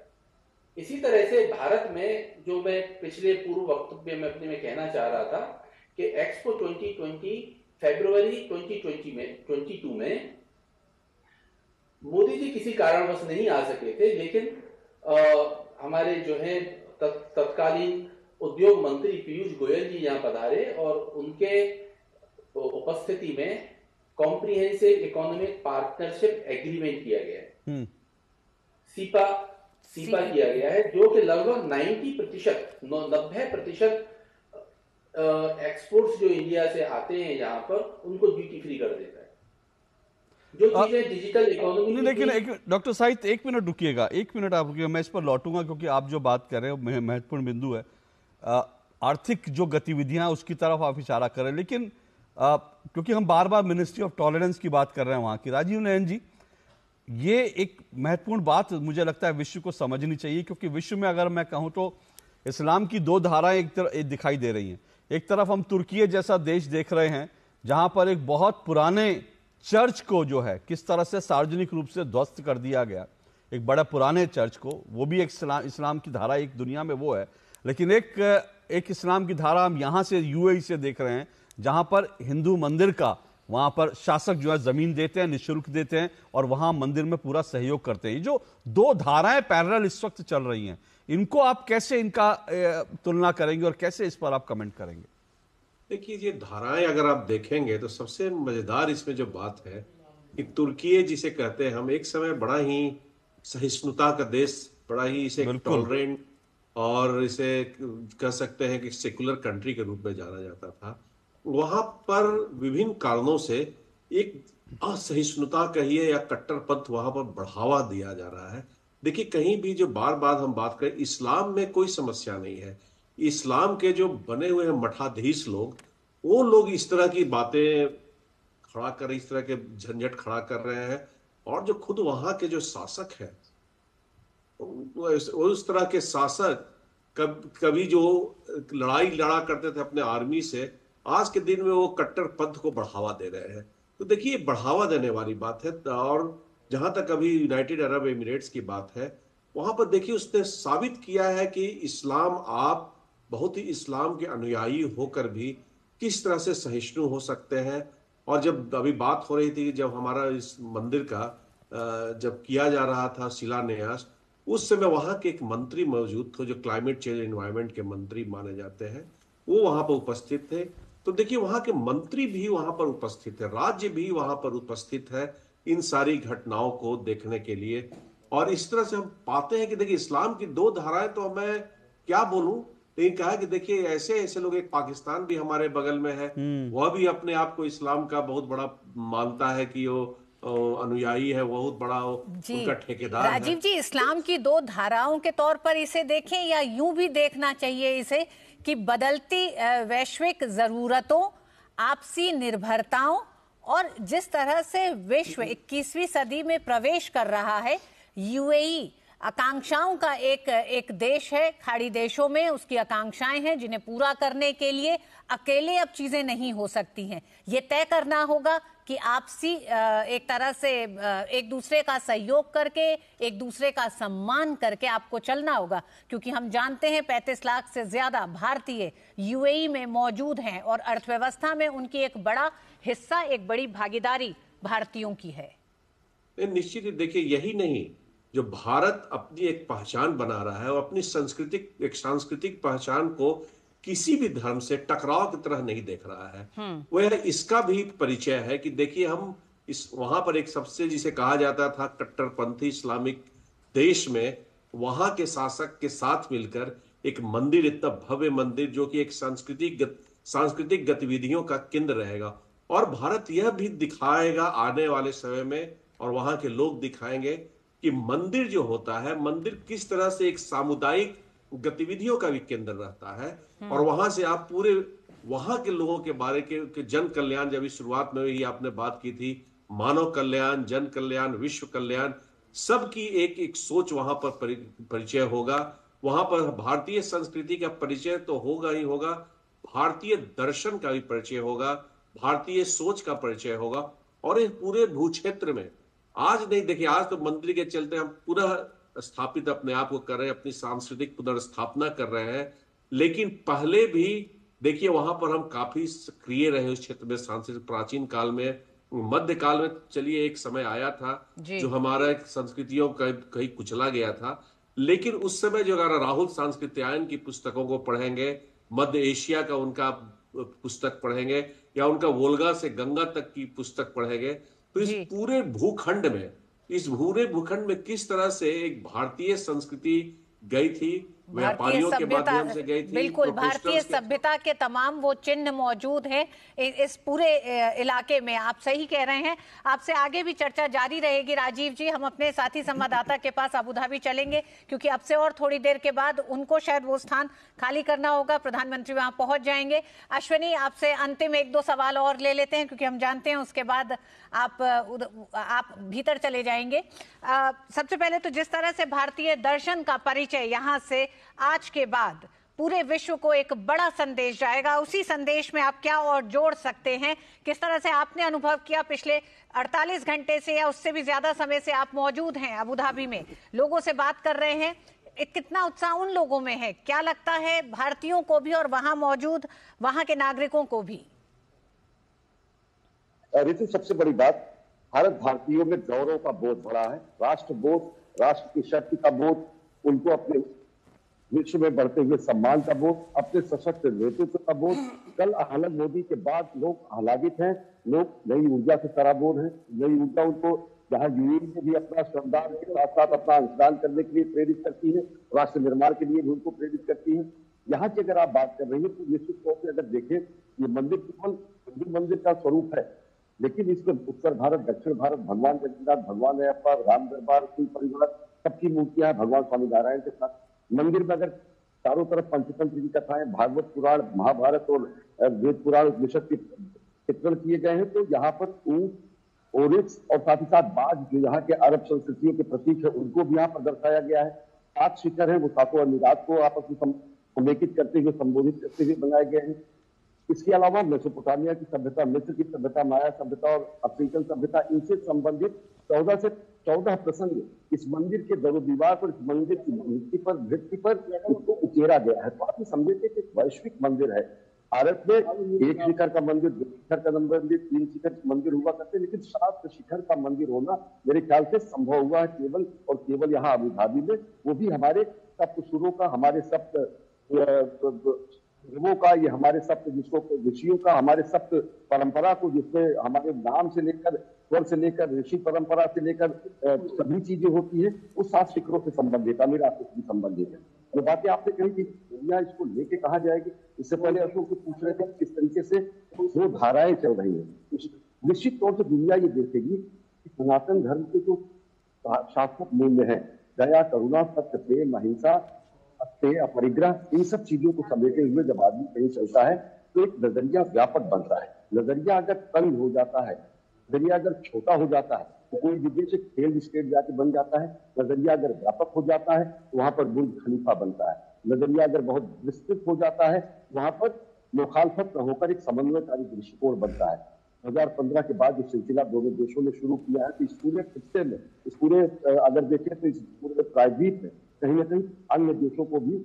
इसी तरह से भारत में जो मैं पिछले पूर्व वक्तव्य में अपने में कहना चाह रहा था कि एक्सपो 2020 फरवरी 2020 में 22 में मोदी जी किसी कारणवश नहीं आ सके थे लेकिन आ, हमारे जो है तत्कालीन उद्योग मंत्री पीयूष गोयल जी यहाँ पधारे और उनके उपस्थिति में कॉम्प्रिहेंसिव इकोनॉमिक पार्टनरशिप एग्रीमेंट किया गया। सीपा सीपा किया गया है जो कि लगभग 90 प्रतिशत नब्बे प्रतिशत एक्सपोर्ट्स जो इंडिया से आते हैं यहाँ पर उनको ड्यूटी फ्री कर देता है। जो चीज़ें डिजिटल इकोनॉमी लेकिन एक डॉक्टर साहित एक मिनट रुकिएगा एक मिनट आप मैं इस पर लौटूँगा क्योंकि आप जो बात कर रहे हो महत्वपूर्ण बिंदु है। आर्थिक जो गतिविधियाँ उसकी तरफ़ आप इशारा कर रहे हैं लेकिन आ, क्योंकि हम बार बार मिनिस्ट्री ऑफ़ टॉलरेंस की बात कर रहे हैं वहाँ की। राजीव नयन जी ये एक महत्वपूर्ण बात मुझे लगता है विश्व को समझनी चाहिए क्योंकि विश्व में अगर मैं कहूँ तो इस्लाम की दो धाराएँ एक तरफ़ दिखाई दे रही हैं। एक तरफ़ हम तुर्की जैसा देश देख रहे हैं जहाँ पर एक बहुत पुराने चर्च को जो है किस तरह से सार्वजनिक रूप से ध्वस्त कर दिया गया एक बड़ा पुराने चर्च को वो भी एक इस्लाम, इस्लाम की धारा एक दुनिया में वो है। लेकिन एक एक इस्लाम की धारा हम यहाँ से यूएई से देख रहे हैं जहाँ पर हिंदू मंदिर का वहाँ पर शासक जो है ज़मीन देते हैं निःशुल्क देते हैं और वहाँ मंदिर में पूरा सहयोग करते हैं। जो दो धाराएँ पैरल इस वक्त चल रही हैं इनको आप कैसे इनका तुलना करेंगे और कैसे इस पर आप कमेंट करेंगे? देखिए ये धाराएँ अगर आप देखेंगे तो सबसे मज़ेदार इसमें जो बात है कि तुर्की जिसे कहते हैं हम एक समय बड़ा ही सहिष्णुता का देश बड़ा ही इसे टॉलरेंट और इसे कह सकते हैं कि सेकुलर कंट्री के रूप में जाना जाता था। वहाँ पर विभिन्न कारणों से एक असहिष्णुता कहिए या कट्टर कट्टरपंथ वहाँ पर बढ़ावा दिया जा रहा है। देखिए, कहीं भी जो बार बार हम बात करें, इस्लाम में कोई समस्या नहीं है। इस्लाम के जो बने हुए हैं मठाधीश लोग, वो लोग इस तरह की बातें खड़ा कर, इस तरह के झंझट खड़ा कर रहे हैं और जो खुद वहाँ के जो शासक है उस तरह के शासक कभी जो लड़ाई लड़ा करते थे अपने आर्मी से आज के दिन में वो कट्टर पंथ को बढ़ावा दे रहे हैं। तो देखिए बढ़ावा देने वाली बात है, और जहाँ तक अभी यूनाइटेड अरब एमिरेट्स की बात है, वहाँ पर देखिए उसने साबित किया है कि इस्लाम, आप बहुत ही इस्लाम के अनुयायी होकर भी किस तरह से सहिष्णु हो सकते हैं। और जब अभी बात हो रही थी जब हमारा इस मंदिर का जब किया जा रहा था शिलान्यास, उस समय वहाँ के एक मंत्री मौजूद थे, जो क्लाइमेट चेंज एनवायरमेंट के मंत्री माने जाते हैं। वो वहाँ पर उपस्थित थे। तो देखिए वहाँ के मंत्री भी वहाँ पर उपस्थित है राज्य भी वहाँ पर उपस्थित है इन सारी घटनाओं को देखने के लिए। और इस तरह से हम पाते हैं कि देखिए इस्लाम की दो धाराएँ तो मैं क्या बोलूँ? लेकिन कहा कि देखिए ऐसे ऐसे लोग एक पाकिस्तान भी हमारे बगल में है। हम्म। वह भी अपने आप को इस्लाम का बहुत बड़ा मानता है कि वो अनुयायी है बहुत बड़ा उनका ठेकेदार राजीव जी इस्लाम की दो धाराओं के तौर पर इसे देखें या यूँ भी देखना चाहिए इसे कि बदलती वैश्विक जरूरतों, आपसी निर्भरताओं और जिस तरह से विश्व 21वीं सदी में प्रवेश कर रहा है, यूएई आकांक्षाओं का एक एक देश है। खाड़ी देशों में उसकी आकांक्षाएँ हैं, जिन्हें पूरा करने के लिए अकेले अब चीज़ें नहीं हो सकती हैं। ये तय करना होगा कि आपसी एक तरह से एक दूसरे का सहयोग करके, एक दूसरे का सम्मान करके आपको चलना होगा। क्योंकि हम जानते हैं 35 लाख से ज़्यादा भारतीय यूएई में मौजूद हैं और अर्थव्यवस्था में उनकी एक बड़ा हिस्सा, एक बड़ी भागीदारी भारतीयों की है। निश्चित देखिए, यही नहीं, जो भारत अपनी एक पहचान बना रहा है और अपनी सांस्कृतिक, एक सांस्कृतिक पहचान को किसी भी धर्म से टकराव की तरह नहीं देख रहा है हम्म। वह इसका भी परिचय है कि देखिए हम इस वहाँ पर एक सबसे जिसे कहा जाता था कट्टरपंथी इस्लामिक देश में वहाँ के शासक के साथ मिलकर एक मंदिर इतना भव्य मंदिर जो कि एक सांस्कृतिक गत, सांस्कृतिक गतिविधियों का केंद्र रहेगा और भारत यह भी दिखाएगा आने वाले समय में और वहाँ के लोग दिखाएँगे कि मंदिर जो होता है मंदिर किस तरह से एक सामुदायिक गतिविधियों का भी केंद्र रहता है हम्म। और वहाँ से आप पूरे वहाँ के लोगों के बारे के, के जन कल्याण जब शुरुआत में ही आपने बात की थी मानव कल्याण जन कल्याण विश्व कल्याण सबकी एक एक सोच वहाँ पर परिचय होगा वहाँ पर भारतीय संस्कृति का परिचय तो होगा ही होगा भारतीय दर्शन का भी परिचय होगा भारतीय सोच का परिचय होगा और इस पूरे भू क्षेत्र में आज नहीं देखिए आज तो मंत्री के चलते हम पुनः स्थापित अपने आप को कर रहे हैं अपनी सांस्कृतिक पुनर्स्थापना कर रहे हैं। लेकिन पहले भी देखिए वहाँ पर हम काफ़ी सक्रिय रहे उस क्षेत्र में सांस्कृतिक प्राचीन काल में मध्य काल में। चलिए एक समय आया था जो। हमारा संस्कृतियों का कहीं कुचला गया था। लेकिन उस समय जो अगर राहुल सांस्कृत्यायन की पुस्तकों को पढ़ेंगे मध्य एशिया का उनका पुस्तक पढ़ेंगे या उनका वोल्गा से गंगा तक की पुस्तक पढ़ेंगे तो इस पूरे भूखंड में इस पूरे भूखंड में किस तरह से एक भारतीय संस्कृति गई थी व्यापारियों के माध्यम से गई थी बिल्कुल भारतीय सभ्यता के तमाम वो चिन्ह मौजूद हैं इस पूरे इलाके में। आप सही कह रहे हैं। आपसे आगे भी चर्चा जारी रहेगी। राजीव जी हम अपने साथी संवाददाता के पास अबू धाबी चलेंगे क्योंकि अब से और थोड़ी देर के बाद उनको शायद वो स्थान खाली करना होगा। प्रधानमंत्री वहाँ पहुँच जाएँगे। अश्विनी आपसे अंतिम एक दो सवाल और ले लेते हैं क्योंकि हम जानते हैं उसके बाद आप आप भीतर चले जाएँगे। सबसे पहले तो जिस तरह से भारतीय दर्शन का परिचय यहाँ से आज के बाद पूरे विश्व को एक बड़ा संदेश जाएगा, उसी संदेश में आप क्या और जोड़ सकते हैं, किस तरह से आपने अनुभव किया पिछले 48 घंटे से या उससे भी ज़्यादा समय से आप मौजूद हैं अबू धाबी में। लोगों से बात कर रहे हैं कितना उत्साह उन लोगों में है, क्या लगता है भारतीयों को भी और वहाँ मौजूद, वहाँ के नागरिकों को भी? ऋतु सबसे बड़ी बात, भारत भारतीयों में गौरव का बोध बढ़ा है। राष्ट्र बोध राष्ट्र की शक्ति का बोध उनको अपने विश्व में बढ़ते हुए सम्मान का बोध अपने सशक्त नेतृत्व का बोध कल आनंद मोदी के बाद लोग आह्लादित हैं, लोग नई ऊर्जा से सराबोर हैं। नई ऊर्जा उनको जहाँ यूएई में भी अपना श्रमदान के साथ साथ अपना अंशदान करने के लिए प्रेरित करती है, राष्ट्र निर्माण के लिए भी उनको प्रेरित करती है। यहाँ की अगर आप बात कर रही हैं तो निश्चित तौर पर अगर देखें, ये मंदिर केवल हिंदू मंदिर का स्वरूप है। लेकिन इसमें उत्तर भारत, दक्षिण भारत, भगवान जगन्नाथ, भगवान अयप्पा, राम दरबार सिंह परिवार, सबकी मूर्तियाँ भगवान स्वामी नारायण के साथ। मंदिर में अगर चारों तरफ़ पंचतंत्र की कथाएँ, भागवत पुराण, महाभारत और वेद पुराण, उपनिषद के चित्रण किए गए हैं तो यहाँ पर ऊँट ओरिक्स और साथ ही साथ बाज जो यहाँ के अरब संस्कृतियों के प्रतीक है, उनको भी यहाँ पर दर्शाया गया है। सात शिखर है, वो सातों अमीरात को आपस में समेकित करते हुए, संबोधित करते हुए बनाए गए हैं। इसके अलावा मेसोपोटामिया की सभ्यता, मिस्र की सभ्यता, माया सभ्यता और अफ्रीकन सभ्यता, इनसे संबंधित चौदह से चौदह प्रसंग इस मंदिर के दरो दीवार पर, इस मंदिर की भित्ति पर भित्ति पर उसको उकेरा गया है। तो आप ये समझे कि वैश्विक मंदिर है। भारत में एक शिखर का मंदिर, दो शिखर का मंदिर तीन शिखर मंदिर हुआ करते हैं, लेकिन सात शिखर का मंदिर होना मेरे ख्याल से संभव हुआ है केवल और केवल यहाँ अबू धाबी में। वो भी हमारे सप्त सुरों का, हमारे सप्त ध्रुवों का, ये हमारे सप्त जिसको ऋषियों का, हमारे सप्त परंपरा को, जिसमें हमारे नाम से लेकर, स्वर से लेकर, ऋषि परंपरा से लेकर सभी चीज़ें होती है वो सात शिखरों से संबंधित, अमीरा से संबंधित है। ये बातें आपने कही कि दुनिया इसको लेके कहा जाएगी? इससे पहले अशोक पूछ रहे थे किस तरीके से वो धाराएँ चल रही है। निश्चित तौर से दुनिया ये देखेगी कि सनातन धर्म के जो शाश्वत मूल्य है, दया, करुणा, सत्य, प्रेम, अहिंसा सत्य अपरिग्रह इन सब चीज़ों को समेटे हुए जब आदमी कहीं चलता है तो एक नज़रिया व्यापक बनता है। नज़रिया अगर तंग हो जाता है, नज़रिया अगर छोटा हो जाता है तो कोई विदेश से खेल स्टेट जाके बन जाता है। नज़रिया अगर व्यापक हो जाता है तो वहाँ पर बुर्ज खलीफा बनता है। नज़रिया अगर बहुत विस्तृत हो जाता है वहाँ पर मुखालफत होकर एक समन्वयकारी दृष्टिकोण बनता है। 2015 के बाद जो सिलसिला दोनों देशों ने शुरू किया है तो इस पूरे खिस्से में, इस पूरे अगर देखें तो इस पूरे प्रायद्वीप में कहीं ना कहीं अन्य देशों को भी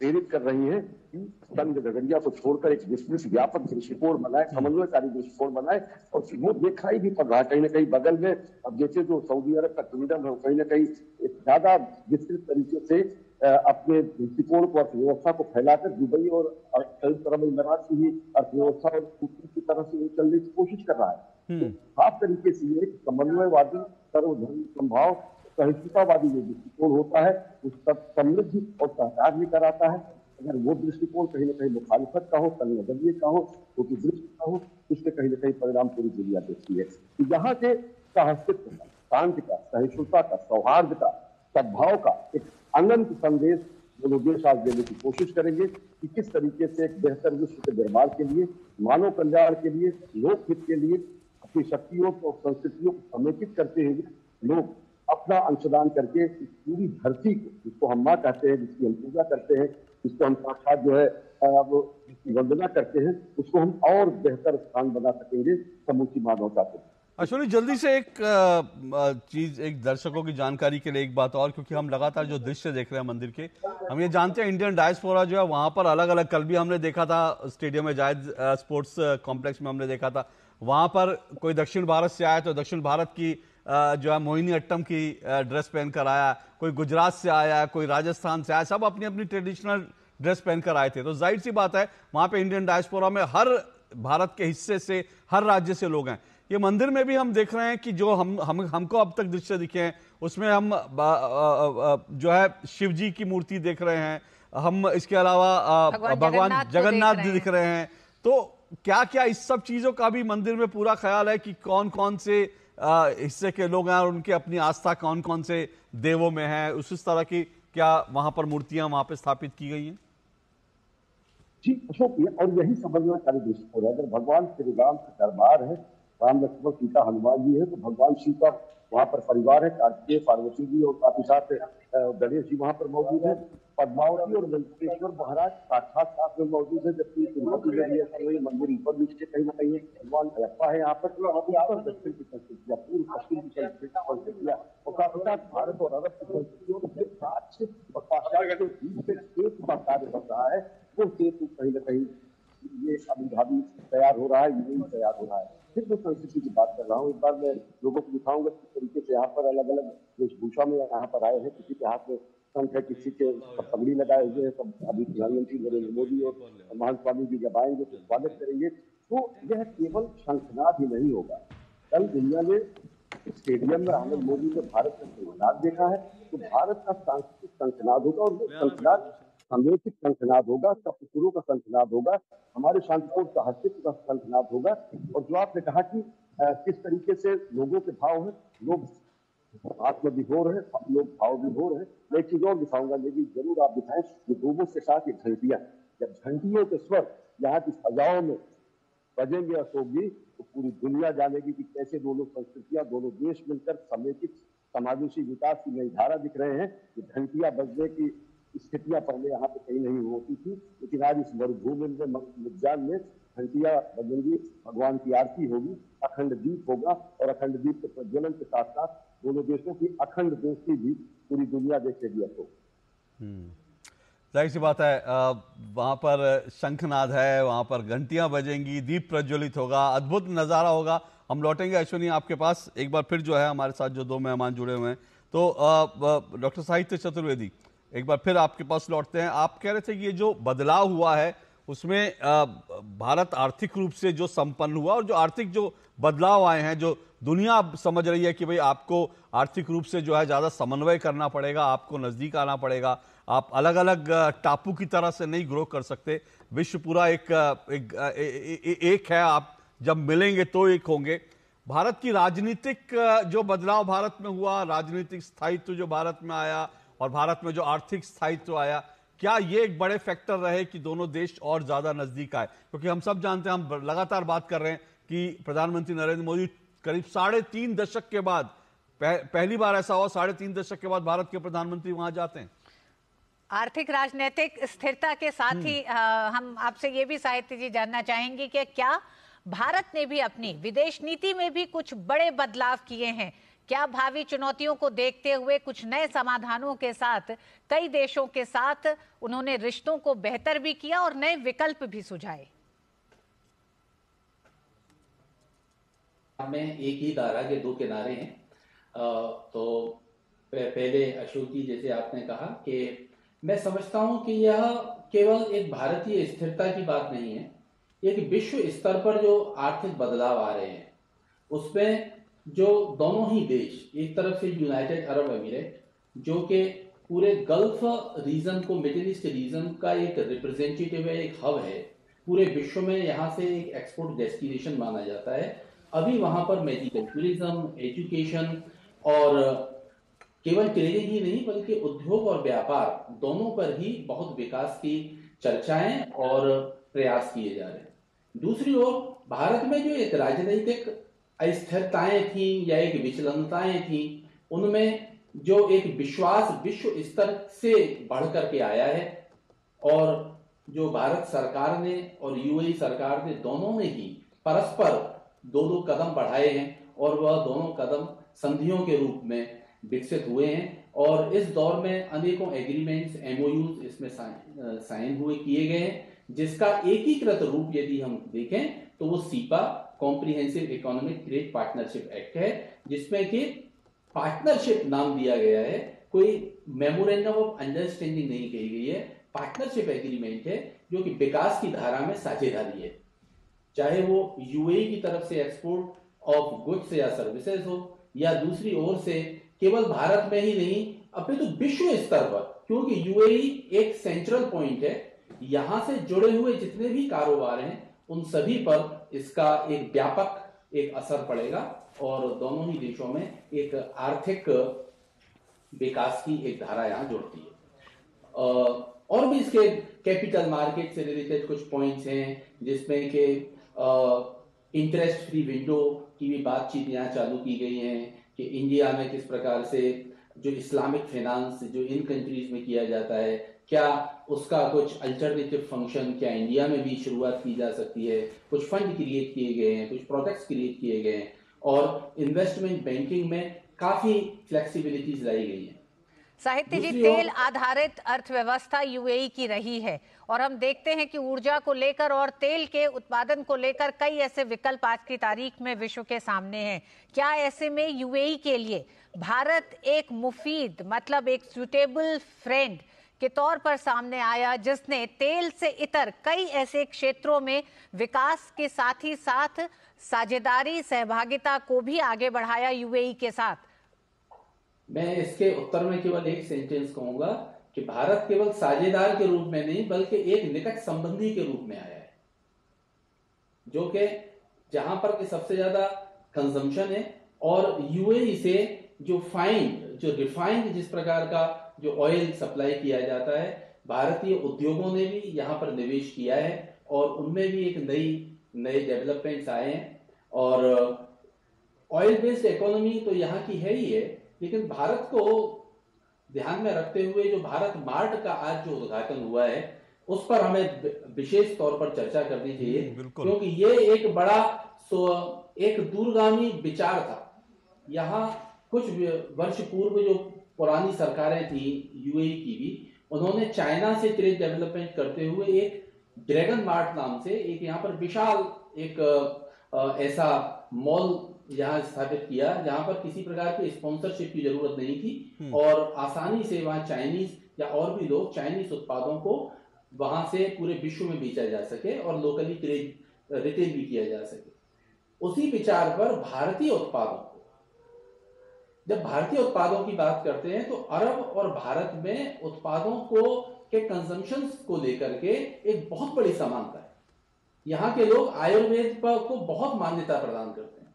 प्रेरित कर रही है कि संघ नज़रिया को छोड़कर एक विस्तृत व्यापक दृष्टिकोण बनाए समन्वयकारी दृष्टिकोण बनाए और वो दिखाई भी पड़ रहा है। कहीं ना कहीं बगल में अब जैसे जो सऊदी अरब का किंगडम है कहीं ना कहीं एक ज़्यादा विस्तृत तरीके से अपने दृष्टिकोण को अर्थव्यवस्था को फैलाकर दुबई और संयुक्त अरब अमीरात की ही अर्थव्यवस्था और की तरह से वो चलने की कोशिश कर रहा है। तो साफ़ तरीके से ये समन्वयवादी सर्वधर्म संभाव सहिष्णुतावादी जो दृष्टिकोण होता है उस सब समृद्धि और सहकार लेकर आता है। अगर वो दृष्टिकोण कहीं ना कहीं मुखालिफत का हो कल नज़रिए का हो छोटी दृष्टि का हो उसके कहीं ना कहीं परिणाम पूरी दुनिया देखती है। तो यहाँ के साहसित्व का शांति का, सहिष्णुता का, सौहार्द का, सद्भाव का एक अनंत संदेश दोनों देश आज देने की कोशिश करेंगे कि किस तरीके से एक बेहतर विश्व के निर्माण के लिए, मानव कल्याण के लिए लोक हित के लिए अपनी शक्तियों और संस्कृतियों को समेकित करते हुए लोग अपना अंशदान करके इस पूरी धरती को जिसको हम माँ कहते हैं जिसकी हम पूजा करते हैं जिसको हम साक्षात जो है अ, वो जिसकी वंदना करते हैं उसको हम और बेहतर स्थान बना सकेंगे समूची मानवता को अश्विनी जल्दी से एक चीज़ एक दर्शकों की जानकारी के लिए एक बात और क्योंकि हम लगातार जो दृश्य देख रहे हैं मंदिर के हम ये जानते हैं इंडियन डायस्पोरा जो है वहाँ पर अलग अलग कल भी हमने देखा था स्टेडियम में जायद स्पोर्ट्स कॉम्प्लेक्स में हमने देखा था। वहाँ पर कोई दक्षिण भारत से आया तो दक्षिण भारत की जो है मोहिनी अट्टम की ड्रेस पहन कर आया कोई गुजरात से आया कोई राजस्थान से आया सब अपनी अपनी ट्रेडिशनल ड्रेस पहनकर आए थे। तो ज़ाहिर सी बात है वहाँ पे इंडियन डायस्पोरा में हर भारत के हिस्से से हर राज्य से लोग हैं। ये मंदिर में भी हम देख रहे हैं कि जो हम हम हमको अब तक दृश्य दिखे हैं उसमें हम जो है शिव जी की मूर्ति देख रहे हैं। हम इसके अलावा भगवान जगन्नाथ जी दिख रहे हैं। तो क्या क्या इस सब चीज़ों का भी मंदिर में पूरा ख्याल है कि कौन कौन से हिस्से के लोग हैं और उनकी अपनी आस्था कौन कौन से देवों में है, उस इस तरह की क्या वहाँ पर मूर्तियाँ वहाँ पर स्थापित की गई हैं? जी, अशोक और यही समझना कार्य दृष्टिकोण है अगर भगवान श्री राम का दरबार है, राम लक्ष्मण सीता हनुमान जी है तो भगवान सीता वहाँ पर परिवार है, कार्तिकेय, पार्वती जी और साथ ही साथ गणेश जी वहाँ पर मौजूद है। पद्मावती और वेंकटेश्वर महाराज साक्षात साथ में मौजूद है, जबकि तिरुपति में मंदिर ऊपर नीचे कहीं ना कहीं। भगवान अयप्पा है यहाँ पर। उत्तर, दक्षिण की संस्कृतियाँ पूर्व, पश्चिम की संस्कृति और साथ ही साथ भारत और अरब की संस्कृतियों के प्राच्य और पाश्चात्य के बीच में सेतु का कार्य कर रहा है, वो सेतु कहीं ना कहीं ये अभी भाभी तैयार हो रहा है यही तैयार हो रहा है। फिर मैं संस्कृति की बात कर रहा हूँ। इस बार मैं लोगों को दिखाऊँगा किस तरीके से यहाँ पर अलग अलग वेशभूषा में यहाँ पर आए हैं। किसी के हाथ में शंख है, किसी के पगड़ी लगाए हुए हैं। सब अभी प्रधानमंत्री नरेंद्र मोदी और महान स्वामी जी जब आएँगे तो स्वागत करेंगे। तो यह केवल शंखनाद ही नहीं होगा। कल दुनिया ने स्टेडियम में आनंद मोदी ने भारत का शंखनाद देखा है। तो भारत का सांस्कृतिक शंखनाद होगा और वो शंखनाद समेकित शंखनाद होगा सप्तसुरों का शंखनाद होगा, हमारे शांतिपूर्ण साहसिक का शंखनाद होगा। और जो आपने कहा कि किस तरीके से लोगों के भाव है, लोग आत्म विभोर है लोग भाव विभोर है मैं एक चीज़ और दिखाऊँगा लेकिन ज़रूर आप दिखाएँ डोबों के साथ ये घंटियाँ जब घंटियों के स्वर यहाँ की फजाओं में बजेंगे अशोक जी तो पूरी दुनिया जानेगी कि कैसे दोनों संस्कृतियाँ, दोनों देश मिलकर समेकित समावेशी विकास की नई धारा दिख रहे हैं। कि घंटियाँ बजने की स्थितियाँ पहले यहाँ पे कहीं नहीं होती थी, लेकिन आज इस मरुभूमि में मुद्जान में घंटियाँ बजेंगी भगवान की आरती होगी, अखंड दीप होगा और अखंड दीप के प्रज्वलन के साथ साथ दोनों देशों की अखंड दोस्ती भी पूरी दुनिया देखेगी अशोक ज़ाहिर सी बात है वहाँ पर शंखनाद है, वहाँ पर घंटियाँ बजेंगी, दीप प्रज्वलित होगा, अद्भुत नज़ारा होगा। हम लौटेंगे अश्विनी आपके पास, एक बार फिर जो है हमारे साथ जो दो मेहमान जुड़े हुए हैं। तो डॉक्टर साहित्य चतुर्वेदी एक बार फिर आपके पास लौटते हैं। आप कह रहे थे ये जो बदलाव हुआ है उसमें भारत आर्थिक रूप से जो संपन्न हुआ और जो आर्थिक जो बदलाव आए हैं जो दुनिया समझ रही है कि भाई आपको आर्थिक रूप से जो है ज़्यादा समन्वय करना पड़ेगा आपको नज़दीक आना पड़ेगा। आप अलग अलग टापू की तरह से नहीं ग्रो कर सकते। विश्व पूरा एक एक, अ, ए, ए, ए, एक है। आप जब मिलेंगे तो एक होंगे। भारत की राजनीतिक जो बदलाव भारत में हुआ राजनीतिक स्थायित्व जो भारत में आया और भारत में जो आर्थिक स्थायित्व आया क्या ये एक बड़े फैक्टर रहे कि दोनों देश और ज़्यादा नज़दीक आए? क्योंकि हम सब जानते हैं हम लगातार बात कर रहे हैं कि प्रधानमंत्री नरेंद्र मोदी करीब साढ़े तीन दशक के बाद पह, पहली बार ऐसा हुआ साढ़े तीन दशक के बाद भारत के प्रधानमंत्री वहाँ जाते हैं। आर्थिक राजनीतिक स्थिरता के साथ ही अ, हम आपसे ये भी साहित्य जी जानना चाहेंगे कि क्या भारत ने भी अपनी विदेश नीति में भी कुछ बड़े बदलाव किए हैं? क्या भावी चुनौतियों को देखते हुए कुछ नए समाधानों के साथ, कई देशों के साथ उन्होंने रिश्तों को बेहतर भी किया और नए विकल्प भी सुझाए? में एक ही धारा के दो किनारे हैं। तो पहले अशोक जी, जैसे आपने कहा कि मैं समझता हूँ कि यह केवल एक भारतीय स्थिरता की बात नहीं है, एक विश्व स्तर पर जो आर्थिक बदलाव आ रहे हैं, उसमें जो दोनों ही देश, एक तरफ़ से यूनाइटेड अरब एमिरेट जो कि पूरे गल्फ रीजन को मिडिल ईस्ट रीजन का एक रिप्रेजेंटेटिव है, एक हब है, पूरे विश्व में यहाँ से एक एक्सपोर्ट डेस्टिनेशन माना जाता है। अभी वहाँ पर मेडिकल टूरिज़्म एजुकेशन और केवल ट्रेडिंग ही नहीं, बल्कि उद्योग और व्यापार दोनों पर ही बहुत विकास की चर्चाएँ और प्रयास किए जा रहे हैं। दूसरी ओर, भारत में जो एक राजनीतिक अस्थिरताएँ थी या एक विचलनताएँ थी, उनमें जो एक विश्वास विश्व स्तर से बढ़ करके आया है और जो भारत सरकार ने और यूएई सरकार ने दोनों ने ही परस्पर दो दो कदम बढ़ाए हैं और वह दोनों कदम संधियों के रूप में विकसित हुए हैं और इस दौर में अनेकों एग्रीमेंट्स एमओयूज इसमें साइन हुए, किए गए हैं, जिसका एकीकृत रूप यदि हम देखें तो वो CEPA comprehensive economic trade partnership act है, जिसमें कि पार्टनरशिप नाम दिया गया है। कोई मेमोरेंडम ऑफ़ अंडरस्टैंडिंग नहीं कही गई है। पार्टनरशिप एग्रीमेंट है, जो कि विकास की धारा में साझेदारी है। चाहे वो यूएई की तरफ़ से एक्सपोर्ट ऑफ़ गुड्स या सर्विसेज़ हो, या दूसरी ओर से केवल भारत में ही नहीं अपने तो विश्व स्तर पर, क्योंकि यूएई एक सेंट्रल पॉइंट है। यहाँ से जुड़े हुए जितने भी कारोबार हैं, उन सभी पर इसका एक व्यापक एक असर पड़ेगा और दोनों ही देशों में एक आर्थिक विकास की एक धारा यहाँ जुड़ती है। और भी इसके कैपिटल मार्केट से रिलेटेड कुछ पॉइंट्स हैं, जिसमें कि इंटरेस्ट फ्री विंडो की भी बातचीत यहाँ चालू की गई है कि इंडिया में किस प्रकार से जो इस्लामिक फाइनेंस जो इन कंट्रीज़ में किया जाता है क्या उसका कुछ अल्टरनेटिव फ़ंक्शन क्या इंडिया में भी शुरुआत की जा सकती है? कुछ फंड क्रिएट किए गए हैं कुछ प्रोडक्ट्स क्रिएट किए गए हैं और इन्वेस्टमेंट बैंकिंग में काफ़ी फ्लेक्सिबिलिटीज लाई गई है। साहित्य जी तेल आधारित अर्थव्यवस्था यूएई की रही है और हम देखते हैं कि ऊर्जा को लेकर और तेल के उत्पादन को लेकर कई ऐसे विकल्प आज की तारीख में विश्व के सामने हैं। क्या ऐसे में यूएई के लिए भारत एक मुफीद मतलब एक सुटेबल फ्रेंड के तौर पर सामने आया, जिसने तेल से इतर कई ऐसे क्षेत्रों में विकास के साथ ही साथ साझेदारी, सहभागिता को भी आगे बढ़ाया यूएई के साथ। मैं इसके उत्तर में केवल एक सेंटेंस कहूँगा कि भारत केवल साझेदार के रूप में नहीं, बल्कि एक निकट संबंधी के रूप में आया है, जो कि जहाँ पर कि सबसे ज़्यादा कंजम्पशन है, और यूएई से जो फाइंड जो रिफाइंड जिस प्रकार का जो ऑयल सप्लाई किया जाता है भारतीय उद्योगों ने भी यहाँ पर निवेश किया है और उनमें भी एक नई नए डेवलपमेंट्स आए हैं। और ऑयल बेस्ड इकोनॉमी तो यहाँ की है ही है लेकिन भारत को ध्यान में रखते हुए जो भारत मार्ट का आज जो उद्घाटन हुआ है उस पर हमें विशेष तौर पर चर्चा करनी चाहिए क्योंकि ये एक बड़ा एक दूरगामी विचार था। यहाँ कुछ वर्ष पूर्व जो पुरानी सरकारें थी यूएई की भी उन्होंने चाइना से ट्रेड डेवलपमेंट करते हुए एक ड्रैगन मार्ट नाम से एक यहाँ पर विशाल एक ऐसा मॉल यहाँ स्थापित किया जहाँ पर किसी प्रकार की स्पॉन्सरशिप की ज़रूरत नहीं थी हम्म। और आसानी से वहाँ चाइनीज़ या और भी लोग चाइनीज़ उत्पादों को वहाँ से पूरे विश्व में बेचा जा सके और लोकली ट्रेड रिटेल भी किया जा सके उसी विचार पर भारतीय उत्पादों जब भारतीय उत्पादों की बात करते हैं तो अरब और भारत में उत्पादों को, के कंजम्पशन को लेकर के एक बहुत बड़ी समानता है। यहाँ के लोग आयुर्वेद पर को बहुत मान्यता प्रदान करते हैं।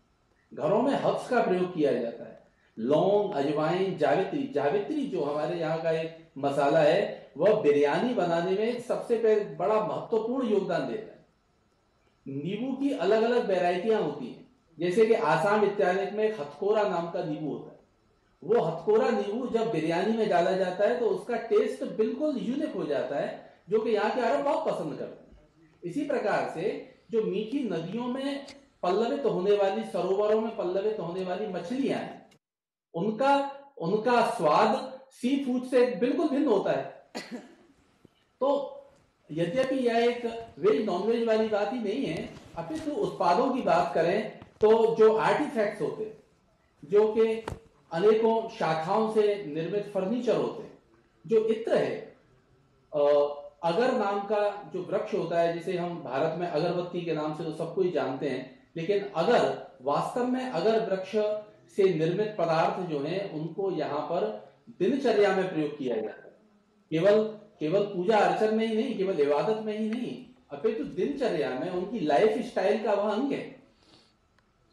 घरों में हब्स का प्रयोग किया जाता है। लौंग, अजवाइन, जावित्री जावित्री जो हमारे यहाँ का एक मसाला है, वह बिरयानी बनाने में सबसे बड़ा महत्वपूर्ण योगदान देता है। नींबू की अलग अलग वेराइटियाँ होती हैं। जैसे कि आसाम इत्यादि में हथकोरा नाम का नींबू होता है। वो हथकोरा नींबू जब बिरयानी में डाला जाता है तो उसका टेस्ट बिल्कुल यूनिक हो जाता है, जो कि यहाँ के अरब बहुत पसंद करते हैं। इसी प्रकार से जो मीठी नदियों में पल्लवित होने वाली, सरोवरों में पल्लवित होने वाली मछलियाँ हैं, उनका उनका स्वाद सी फ़ूड से बिल्कुल भिन्न होता है। तो यद्यपि यह एक वेज नॉनवेज वाली बात ही नहीं है अपितु तो उत्पादों की बात करें तो जो आर्टिफैक्ट्स होते जो कि अनेकों शाखाओं से निर्मित फर्नीचर होते हैं, जो इत्र है। अगर नाम का जो वृक्ष होता है, जिसे हम भारत में अगरबत्ती के नाम से तो सबको ही जानते हैं, लेकिन अगर, वास्तव में अगर वृक्ष से निर्मित पदार्थ जो है, उनको यहाँ पर दिनचर्या में प्रयोग किया जाता है। केवल केवल पूजा अर्चन में ही नहीं, केवल इबादत में ही नहीं, अपितु तो दिनचर्या में उनकी लाइफ स्टाइल का वह अंग है।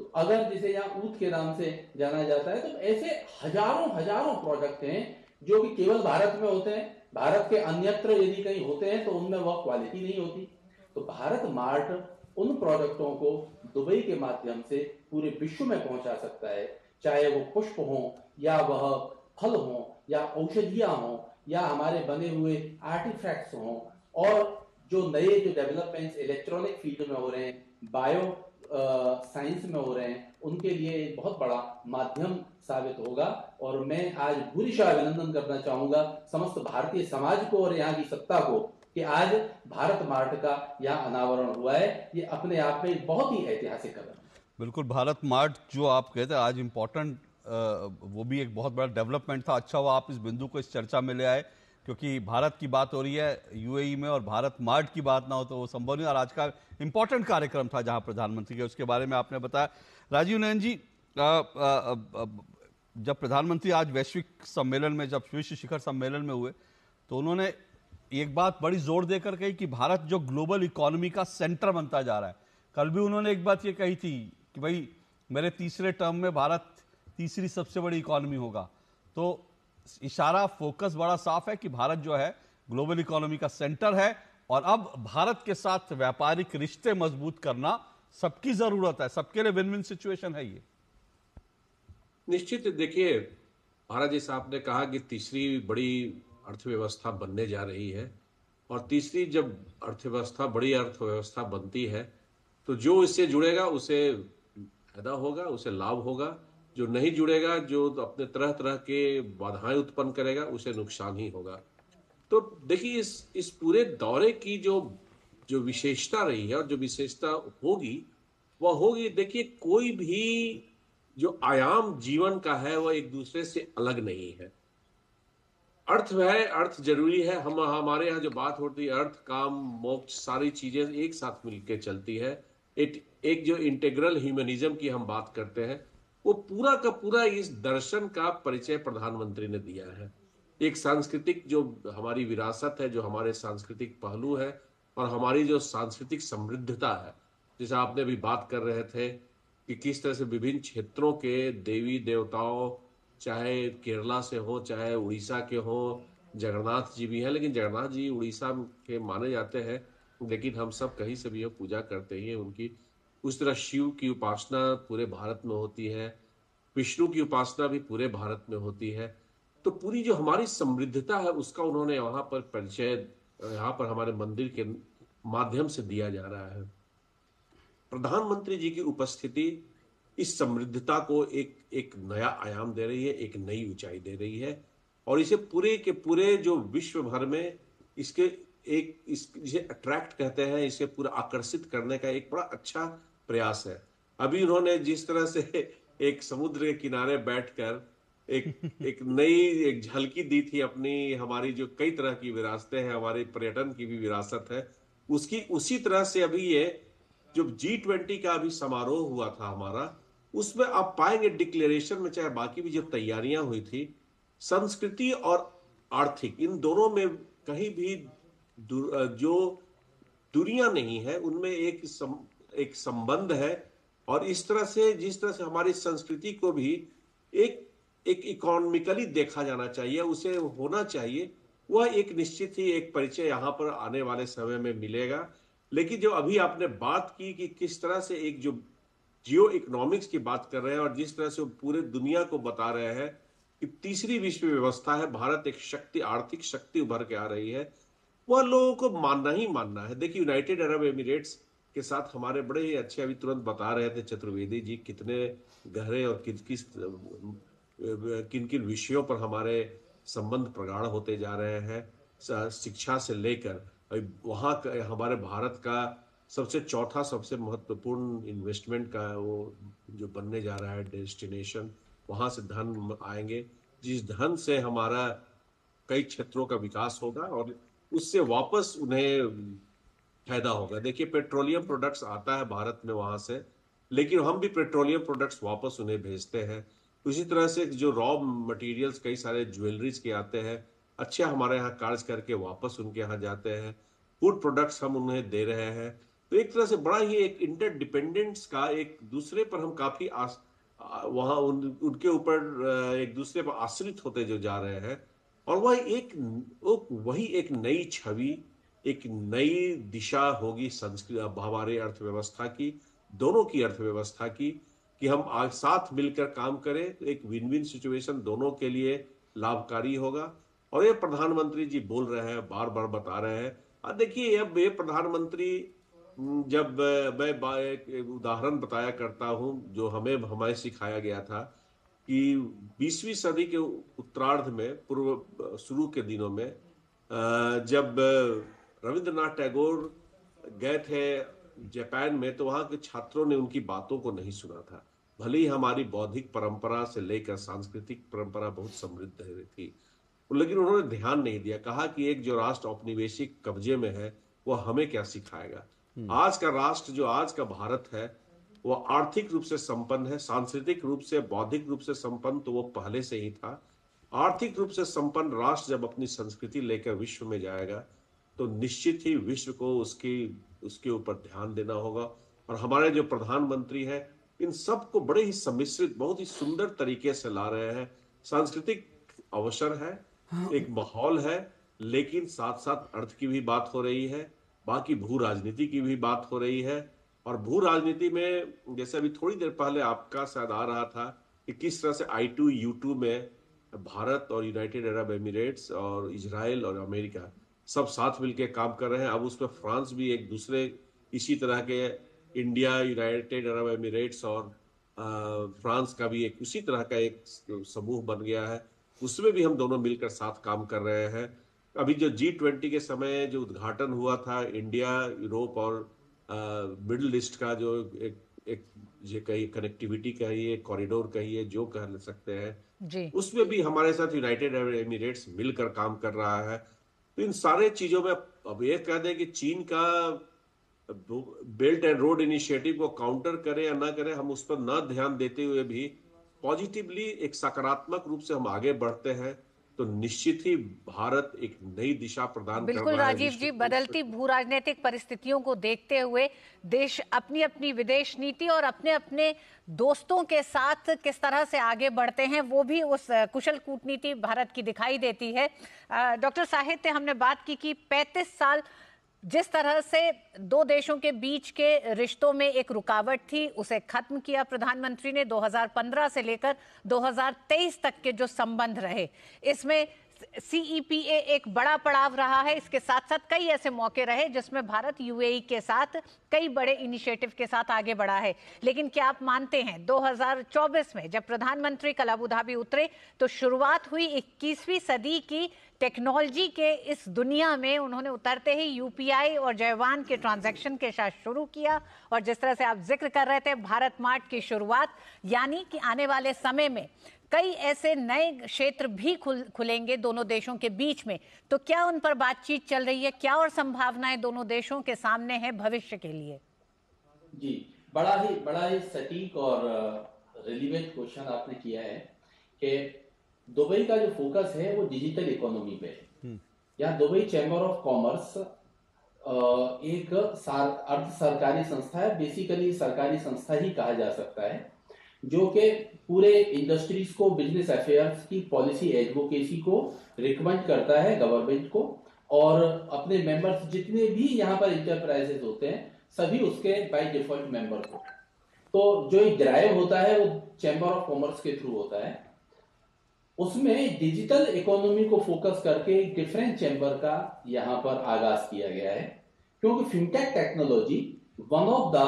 तो अगर जिसे यहाँ ऊत के नाम से जाना जाता है तो ऐसे हज़ारों हज़ारों प्रोडक्ट हैं जो कि केवल भारत में होते हैं। भारत के अन्यत्र यदि कहीं होते हैं तो उनमें वह क्वालिटी नहीं होती। तो भारत मार्ट उन प्रोडक्टों को दुबई के माध्यम से पूरे विश्व में पहुँचा सकता है। चाहे वो पुष्प हो, या वह फल हो, या औषधियाँ हो, या हमारे बने हुए आर्टिफैक्ट्स हो, और जो नए जो डेवलपमेंट्स इलेक्ट्रॉनिक फ़ील्ड में हो रहे हैं बायो साइंस में हो रहे हैं, उनके लिए एक बहुत बड़ा माध्यम साबित होगा। और मैं आज भूरी अभिनंदन करना चाहूँगा, समस्त भारतीय समाज को और यहाँ की सत्ता को, कि आज भारत मार्ट का यहाँ अनावरण हुआ है। ये अपने आप में बहुत ही ऐतिहासिक कदम बिल्कुल, भारत मार्ट जो आप कहते हैं आज इम्पोर्टेंट वो भी एक बहुत बड़ा डेवलपमेंट था। अच्छा हुआ आप इस बिंदु को इस चर्चा में ले आए। क्योंकि भारत की बात हो रही है यूएई में और भारत मार्ट की बात ना हो तो वो संभव नहीं और आज का इंपॉर्टेंट कार्यक्रम था जहाँ प्रधानमंत्री के उसके बारे में आपने बताया। राजीव नयन जी आ, आ, आ, जब प्रधानमंत्री आज वैश्विक सम्मेलन में जब विश्व शिखर सम्मेलन में हुए तो उन्होंने एक बात बड़ी ज़ोर देकर कही कि भारत जो ग्लोबल इकोनॉमी का सेंटर बनता जा रहा है। कल भी उन्होंने एक बात ये कही थी कि भाई मेरे तीसरे टर्म में भारत तीसरी सबसे बड़ी इकोनॉमी होगा। तो इशारा, फोकस बड़ा साफ़ है कि भारत जो है, ग्लोबल इकोनॉमी का सेंटर है और अब भारत के साथ व्यापारिक रिश्ते मज़बूत करना सबकी ज़रूरत है, सबके लिए विन विन सिचुएशन है ये। निश्चित देखिए महाराज जैसा आपने कहा कि तीसरी बड़ी अर्थव्यवस्था बनने जा रही है और तीसरी जब अर्थव्यवस्था, बड़ी अर्थव्यवस्था बनती है तो जो इससे जुड़ेगा, उसे फ़ायदा होगा, उसे लाभ होगा। जो नहीं जुड़ेगा, जो अपने तरह तरह के बाधाएँ उत्पन्न करेगा, उसे नुकसान ही होगा। तो देखिए, इस इस पूरे दौरे की जो जो विशेषता रही है और जो विशेषता होगी, वह होगी, देखिए, कोई भी जो आयाम जीवन का है, वह एक दूसरे से अलग नहीं है। अर्थ है, अर्थ ज़रूरी है। हम, हमारे यहाँ जो बात होती है, अर्थ, काम, मोक्ष, सारी चीज़ें एक साथ मिलकर चलती है। एक एक जो इंटेग्रल ह्यूमनिज्म की हम बात करते हैं वो पूरा का पूरा इस दर्शन का परिचय प्रधानमंत्री ने दिया है। एक सांस्कृतिक जो हमारी विरासत है, जो हमारे सांस्कृतिक पहलू है और हमारी जो सांस्कृतिक समृद्धता है, जैसे आपने भी बात कर रहे थे कि किस तरह से विभिन्न क्षेत्रों के देवी देवताओं, चाहे केरला से हो, चाहे उड़ीसा के हो, जगन्नाथ जी भी हैं, लेकिन जगन्नाथ जी उड़ीसा के माने जाते हैं, लेकिन हम सब कहीं से भी पूजा करते ही, उनकी उस तरह शिव की उपासना पूरे भारत में होती है, विष्णु की उपासना भी पूरे भारत में होती है। तो पूरी जो हमारी समृद्धता है, उसका उन्होंने वहाँ पर परिचय, यहाँ पर हमारे मंदिर के माध्यम से दिया जा रहा है। प्रधानमंत्री जी की उपस्थिति इस समृद्धता को एक एक नया आयाम दे रही है, एक नई ऊंचाई दे रही है। और इसे पूरे के पूरे जो विश्व भर में इसके एक, इस जिसे अट्रैक्ट कहते हैं, इसे पूरा आकर्षित करने का एक बड़ा अच्छा प्रयास है। अभी उन्होंने जिस तरह से एक समुद्र के किनारे बैठकर एक एक नई एक झलकी दी थी अपनी हमारी जो कई तरह की विरासतें हैं हमारे पर्यटन की भी विरासत है उसकी उसी तरह से अभी ये जो जी ट्वेंटी का अभी समारोह हुआ था हमारा उसमें आप पाएँगे डिक्लेरेशन में चाहे बाकी भी जब तैयारियाँ हुई थी संस्कृति और आर्थिक इन दोनों में कहीं भी दुर, जो दुनिया नहीं है उनमें एक एक संबंध है और इस तरह से, जिस तरह से हमारी संस्कृति को भी एक एक इकोनॉमिकली देखा जाना चाहिए, उसे होना चाहिए, वह एक निश्चित ही एक परिचय यहाँ पर आने वाले समय में मिलेगा। लेकिन जो अभी आपने बात की कि किस तरह से एक जो जियो इकोनॉमिक्स की बात कर रहे हैं और जिस तरह से वो पूरे दुनिया को बता रहे हैं कि तीसरी विश्व व्यवस्था है, भारत एक शक्ति, आर्थिक शक्ति उभर के आ रही है, वह लोगों को मानना ही मानना है। देखिए यूनाइटेड अरब एमिरेट्स के साथ हमारे बड़े ही अच्छे, अभी तुरंत बता रहे थे चतुर्वेदी जी, कितने गहरे और किस किस, किन किन विषयों पर हमारे संबंध प्रगाढ़ होते जा रहे हैं शिक्षा से लेकर। वहाँ हमारे भारत का सबसे चौथा, सबसे महत्वपूर्ण इन्वेस्टमेंट का वो जो बनने जा रहा है डेस्टिनेशन वहाँ से धन आएँगे। जिस धन से हमारा कई क्षेत्रों का विकास होगा और उससे वापस उन्हें फ़ायदा होगा। देखिए पेट्रोलियम प्रोडक्ट्स आता है भारत में वहाँ से लेकिन हम भी पेट्रोलियम प्रोडक्ट्स वापस उन्हें भेजते हैं। उसी तरह से जो रॉ मटेरियल्स कई सारे ज्वेलरीज के आते हैं अच्छे हमारे यहाँ कार्य करके वापस उनके यहाँ जाते हैं। फ़ूड प्रोडक्ट्स हम उन्हें दे रहे हैं। तो एक तरह से बड़ा ही एक इंटरडिपेंडेंस का एक दूसरे पर हम काफ़ी आस, वहाँ उन, उनके ऊपर एक दूसरे पर आश्रित होते जो जा रहे हैं। और वह एक वही एक नई छवि एक नई दिशा होगी संस्कृत हमारे अर्थव्यवस्था की, दोनों की अर्थव्यवस्था की, कि हम आज साथ मिलकर काम करें एक विन विन सिचुएशन दोनों के लिए लाभकारी होगा। और ये प्रधानमंत्री जी बोल रहे हैं बार बार बता रहे हैं। और देखिए, अब ये प्रधानमंत्री जब मैं एक उदाहरण बताया करता हूँ, जो हमें हमें सिखाया गया था कि 20वीं सदी के उत्तरार्ध में, पूर्व, शुरू के दिनों में जब रविंद्रनाथ टैगोर गए थे जापान में तो वहाँ के छात्रों ने उनकी बातों को नहीं सुना था। भले ही हमारी बौद्धिक परंपरा से लेकर सांस्कृतिक परंपरा बहुत समृद्ध थी लेकिन उन्होंने ध्यान नहीं दिया। कहा कि एक जो राष्ट्र औपनिवेशिक कब्जे में है वो हमें क्या सिखाएगा? आज का राष्ट्र जो आज का भारत है वो आर्थिक रूप से संपन्न है सांस्कृतिक रूप से बौद्धिक रूप से संपन्न तो वो पहले से ही था। आर्थिक रूप से संपन्न राष्ट्र जब अपनी संस्कृति लेकर विश्व में जाएगा तो निश्चित ही विश्व को उसकी उसके ऊपर ध्यान देना होगा। और हमारे जो प्रधानमंत्री हैं इन सबको बड़े ही सम्मिश्रित बहुत ही सुंदर तरीके से ला रहे हैं। सांस्कृतिक अवसर है एक माहौल है लेकिन साथ साथ अर्थ की भी बात हो रही है बाकी भू राजनीति की भी बात हो रही है। और भू राजनीति में जैसे अभी थोड़ी देर पहले आपका शायद आ रहा था कि किस तरह से आई टू यू टू में भारत और यूनाइटेड अरब एमिरेट्स और इजराइल और अमेरिका सब साथ मिलकर काम कर रहे हैं। अब उसमें फ्रांस भी एक दूसरे इसी तरह के इंडिया यूनाइटेड अरब एमिरेट्स और फ्रांस का भी एक उसी तरह का एक समूह बन गया है। उसमें भी हम दोनों मिलकर साथ काम कर रहे हैं। अभी जो जी ट्वेंटी के समय जो उद्घाटन हुआ था इंडिया यूरोप और मिडिल ईस्ट का जो एक एक ये कही कनेक्टिविटी कहिए कॉरिडोर कहिए जो कह सकते हैं उसमें भी हमारे साथ यूनाइटेड अरब एमिरेट्स मिलकर काम कर रहा है। तो इन सारे चीज़ों में अब ये कह दें कि चीन का बेल्ट एंड रोड इनिशिएटिव को काउंटर करें या ना करें, हम उस पर ना ध्यान देते हुए भी पॉजिटिवली एक सकारात्मक रूप से हम आगे बढ़ते हैं। तो निश्चित ही भारत एक नई दिशा प्रदान बिल्कुल राजीव जी बदलती भू राजनीतिक परिस्थितियों को देखते हुए देश अपनी अपनी विदेश नीति और अपने अपने दोस्तों के साथ किस तरह से आगे बढ़ते हैं वो भी उस कुशल कूटनीति भारत की दिखाई देती है। डॉक्टर साहित्य हमने बात की कि 35 साल जिस तरह से दो देशों के बीच के रिश्तों में एक रुकावट थी, उसे खत्म किया प्रधानमंत्री ने 2015 से लेकर 2023 तक के जो संबंध रहे। इसमें सीईपीए एक बड़ा पड़ाव रहा है। इसके साथ साथ कई ऐसे मौके रहे जिसमें भारत यूएई के साथ कई बड़े इनिशिएटिव के साथ आगे बढ़ा है। लेकिन क्या आप मानते हैं 2024 में जब प्रधानमंत्री कल अबू धाबी उतरे तो शुरुआत हुई 21वीं सदी की टेक्नोलॉजी के इस दुनिया में उन्होंने उतरते ही यूपीआई और जयवान के ट्रांजैक्शन के साथ शुरू किया और जिस तरह से आप ज़िक्र कर रहे थे भारत मार्ट की शुरुआत, यानी कि आने वाले समय में कई ऐसे नए क्षेत्र भी खुल, खुलेंगे दोनों देशों के बीच में। तो क्या उन पर बातचीत चल रही है? क्या और संभावनाएँ दोनों देशों के सामने है भविष्य के लिए? जी, बड़ा ही बड़ा ही सटीक और रिलीवेंट क्वेश्चन आपने किया है कि दुबई का जो फोकस है वो डिजिटल इकोनॉमी पे है। यहाँ दुबई चैम्बर ऑफ़ कॉमर्स एक अर्ध सरकारी संस्था है बेसिकली सरकारी संस्था ही कहा जा सकता है जो कि पूरे इंडस्ट्रीज़ को बिज़नेस अफेयर्स की पॉलिसी एडवोकेसी को रिकमेंड करता है गवर्नमेंट को और अपने मेंबर्स जितने भी यहाँ पर इंटरप्राइजेस होते हैं सभी उसके बाय डिफ़ॉल्ट मेंबर को। तो जो एक ड्राइव होता है वो चैम्बर ऑफ़ कॉमर्स के थ्रू होता है। उसमें डिजिटल इकोनॉमी को फोकस करके डिफरेंट चैम्बर का यहाँ पर आगाज़ किया गया है। क्योंकि fintech technology one of the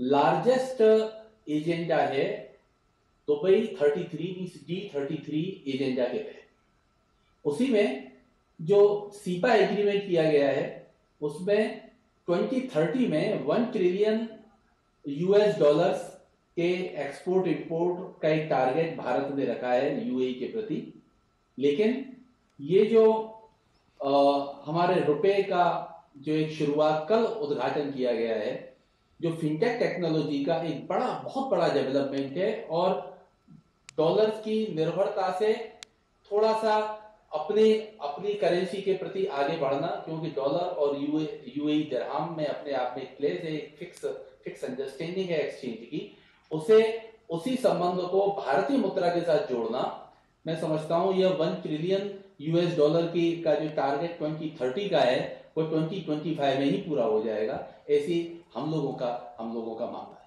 largest agenda है दुबई 33 डी 33 एजेंडा के तहत। उसी में जो सीपा एग्रीमेंट किया गया है, उसमें 2030 में वन ट्रिलियन यूएस डॉलर्स के एक्सपोर्ट इंपोर्ट का एक टारगेट भारत ने रखा है यूएई के प्रति। लेकिन ये जो आ, हमारे रुपए का जो एक शुरुआत कल उद्घाटन किया गया है जो फिनटेक टेक्नोलॉजी का एक बड़ा बहुत बड़ा डेवलपमेंट है और डॉलर्स की निर्भरता से थोड़ा सा अपने अपनी करेंसी के प्रति आगे बढ़ना क्योंकि डॉलर और यूएई दरहम में अपने आप में एक प्लेस है फिक्स फिक्स अंडरस्टैंडिंग है एक्सचेंज की। उसे उसी संबंध को भारतीय मुद्रा के साथ जोड़ना मैं समझता हूँ यह वन ट्रिलियन यूएस डॉलर की का जो टारगेट 2030 का है वो 2025 में ही पूरा हो जाएगा ऐसी हम लोगों का हम लोगों का मानना है।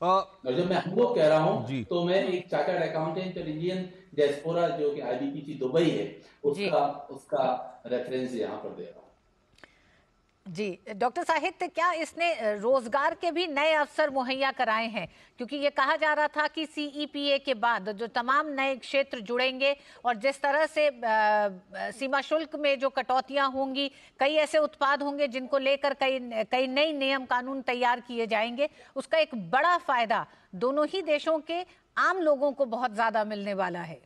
और जब मैं हम लोग कह रहा हूँ तो मैं एक चार्टर्ड अकाउंटेंट और इंडियन डेस्पोरा जो कि आईबीपीसी दुबई है उसका उसका रेफरेंस यहाँ पर दे रहा हूँ। जी डॉक्टर साहित्य क्या इसने रोज़गार के भी नए अवसर मुहैया कराए हैं? क्योंकि ये कहा जा रहा था कि सीईपीए के बाद जो तमाम नए क्षेत्र जुड़ेंगे और जिस तरह से आ, सीमा शुल्क में जो कटौतियाँ होंगी कई ऐसे उत्पाद होंगे जिनको लेकर कई कई नई नियम कानून तैयार किए जाएँगे उसका एक बड़ा फ़ायदा दोनों ही देशों के आम लोगों को बहुत ज़्यादा मिलने वाला है।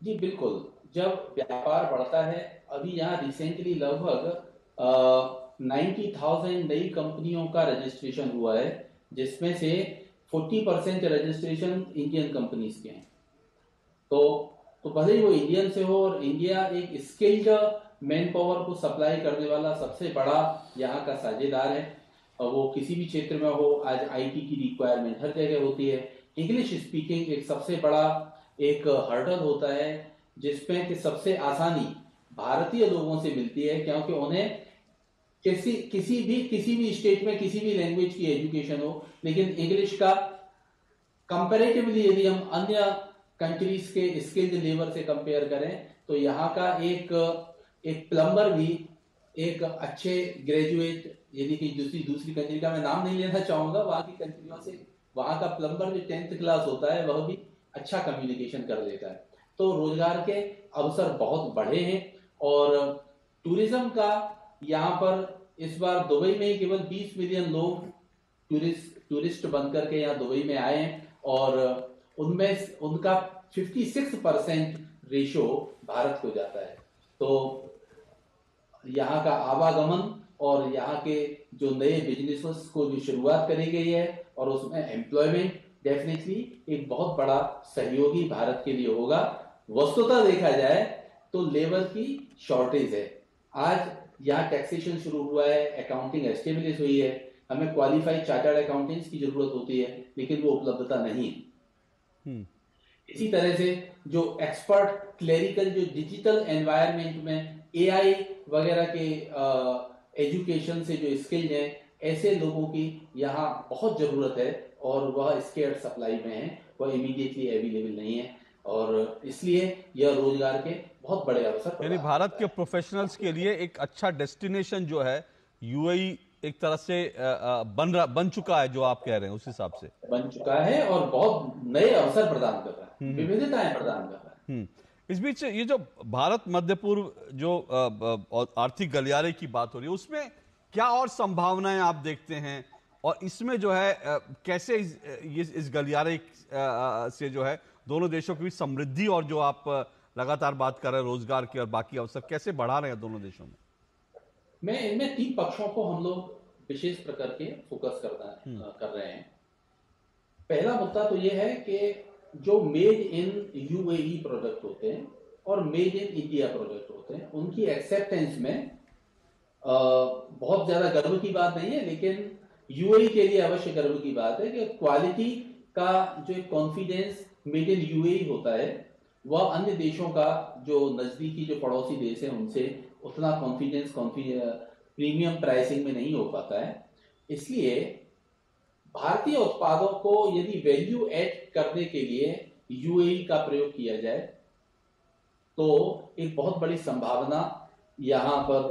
जी बिल्कुल। जब व्यापार बढ़ता है अभी यहाँ रिसेंटली लगभग नाइन्टी थाउज़ेंड नई कंपनियों का रजिस्ट्रेशन हुआ है, जिसमें से 40 परसेंट रजिस्ट्रेशन इंडियन कंपनीज़ के हैं। तो तो भले ही वो इंडियन से हो और इंडिया एक स्किल्ड मैन पावर को सप्लाई करने वाला सबसे बड़ा यहाँ का साझेदार है, और वो किसी भी क्षेत्र में हो, आज आईटी की रिक्वायरमेंट हर जगह होती है। इंग्लिश स्पीकिंग एक सबसे बड़ा एक हर्डल होता है, जिसमें कि सबसे आसानी भारतीय लोगों से मिलती है, क्योंकि उन्हें किसी किसी भी किसी भी स्टेट में किसी भी लैंग्वेज की एजुकेशन हो, लेकिन इंग्लिश का कंपेरेटिवली यदि हम अन्य कंट्रीज़ के स्किल्ड लेबर से कंपेयर करें तो यहाँ का एक एक प्लम्बर भी एक अच्छे ग्रेजुएट यदि कि दूसरी दूसरी कंट्री का मैं नाम नहीं लेना चाहूँगा, वहाँ की कंट्रियों से, वहाँ का प्लम्बर जो टेंथ क्लास होता है, वह भी अच्छा कम्युनिकेशन कर लेता है। तो रोज़गार के अवसर बहुत बढ़े हैं, और टूरिज़्म का यहाँ पर इस बार दुबई में केवल 20 मिलियन लोग टूरिस्ट टूरिस्ट बन करके यहाँ दुबई में आए हैं और उनमें उनका 56 परसेंट रेशो भारत को जाता है। तो यहाँ का आवागमन और यहाँ के जो नए बिज़नेस को जो शुरुआत करी गई है और उसमें एम्प्लॉयमेंट डेफिनेटली एक बहुत बड़ा सहयोगी भारत के लिए होगा। वस्तुतः देखा जाए तो लेबर की शॉर्टेज है। आज यहाँ टैक्सेशन शुरू हुआ है अकाउंटिंग एस्टेब्लिश हुई है हमें क्वालिफाइड चार्टर्ड अकाउंटेंट्स की ज़रूरत होती है लेकिन वो उपलब्धता नहीं है हम्म। इसी तरह से जो एक्सपर्ट क्लेरिकल जो डिजिटल एनवायरमेंट में एआई वगैरह के एजुकेशन से जो स्किल है ऐसे लोगों की यहाँ बहुत ज़रूरत है और वह स्केयर सप्लाई में है वह इमीडिएटली अवेलेबल नहीं है और इसलिए यह रोज़गार के बहुत बड़े अवसर यानी भारत के प्रोफेशनल्स के लिए एक अच्छा डेस्टिनेशन जो है यूएई एक तरह से बन रहा बन चुका है जो आप कह रहे हैं उस हिसाब से बन चुका है और बहुत नए अवसर प्रदान कर रहा है हम्म। विविधताएँ प्रदान कर रहा है हम्म। इस बीच ये जो भारत मध्य पूर्व जो आर्थिक गलियारे की बात हो रही है उसमें क्या और संभावनाएँ आप देखते हैं और इसमें जो है कैसे इस, इस गलियारे से जो है दोनों देशों की समृद्धि और जो आप लगातार बात कर रहे हैं रोज़गार के और बाकी अवसर कैसे बढ़ा रहे हैं दोनों देशों में मैं इनमें तीन पक्षों को हम लोग विशेष प्रकार के फोकस करना हम्म। कर रहे हैं पहला मुद्दा तो यह है कि जो मेड इन यूएई प्रोडक्ट होते हैं और मेड इन इंडिया प्रोडक्ट होते हैं उनकी एक्सेप्टेंस में आ, बहुत ज़्यादा गर्व की बात नहीं है लेकिन यूएई के लिए अवश्य गर्व की बात है कि क्वालिटी का जो एक कॉन्फिडेंस मेड इन यूएई होता है वह अन्य देशों का जो नजदीकी जो पड़ोसी देश है उनसे उतना कॉन्फिडेंस प्रीमियम प्राइसिंग में नहीं हो पाता है। इसलिए भारतीय उत्पादों को यदि वैल्यू ऐड करने के लिए यूएई का प्रयोग किया जाए तो एक बहुत बड़ी संभावना यहाँ पर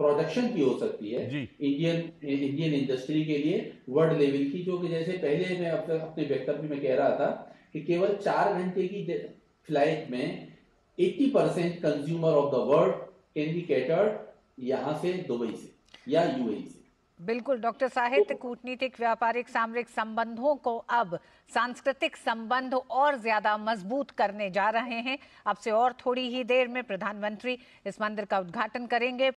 प्रोडक्शन की हो सकती है। इंडियन इंडियन इंडस्ट्री के लिए वर्ल्ड लेवल की जो कि जैसे पहले मैं अपने वक्तव्य में कह रहा था कि केवल चार घंटे की फ़्लाइट में 80 percent consumer of the world can be catered यहाँ से दुबई से या यूएई से। बिल्कुल, डॉक्टर साहित्य, कूटनीतिक, व्यापारिक, सामरिक संबंधों को अब सांस्कृतिक संबंध और ज़्यादा मज़बूत करने जा रहे हैं। अब से और थोड़ी ही देर में प्रधानमंत्री इस मंदिर का उद्घाटन करेंगे।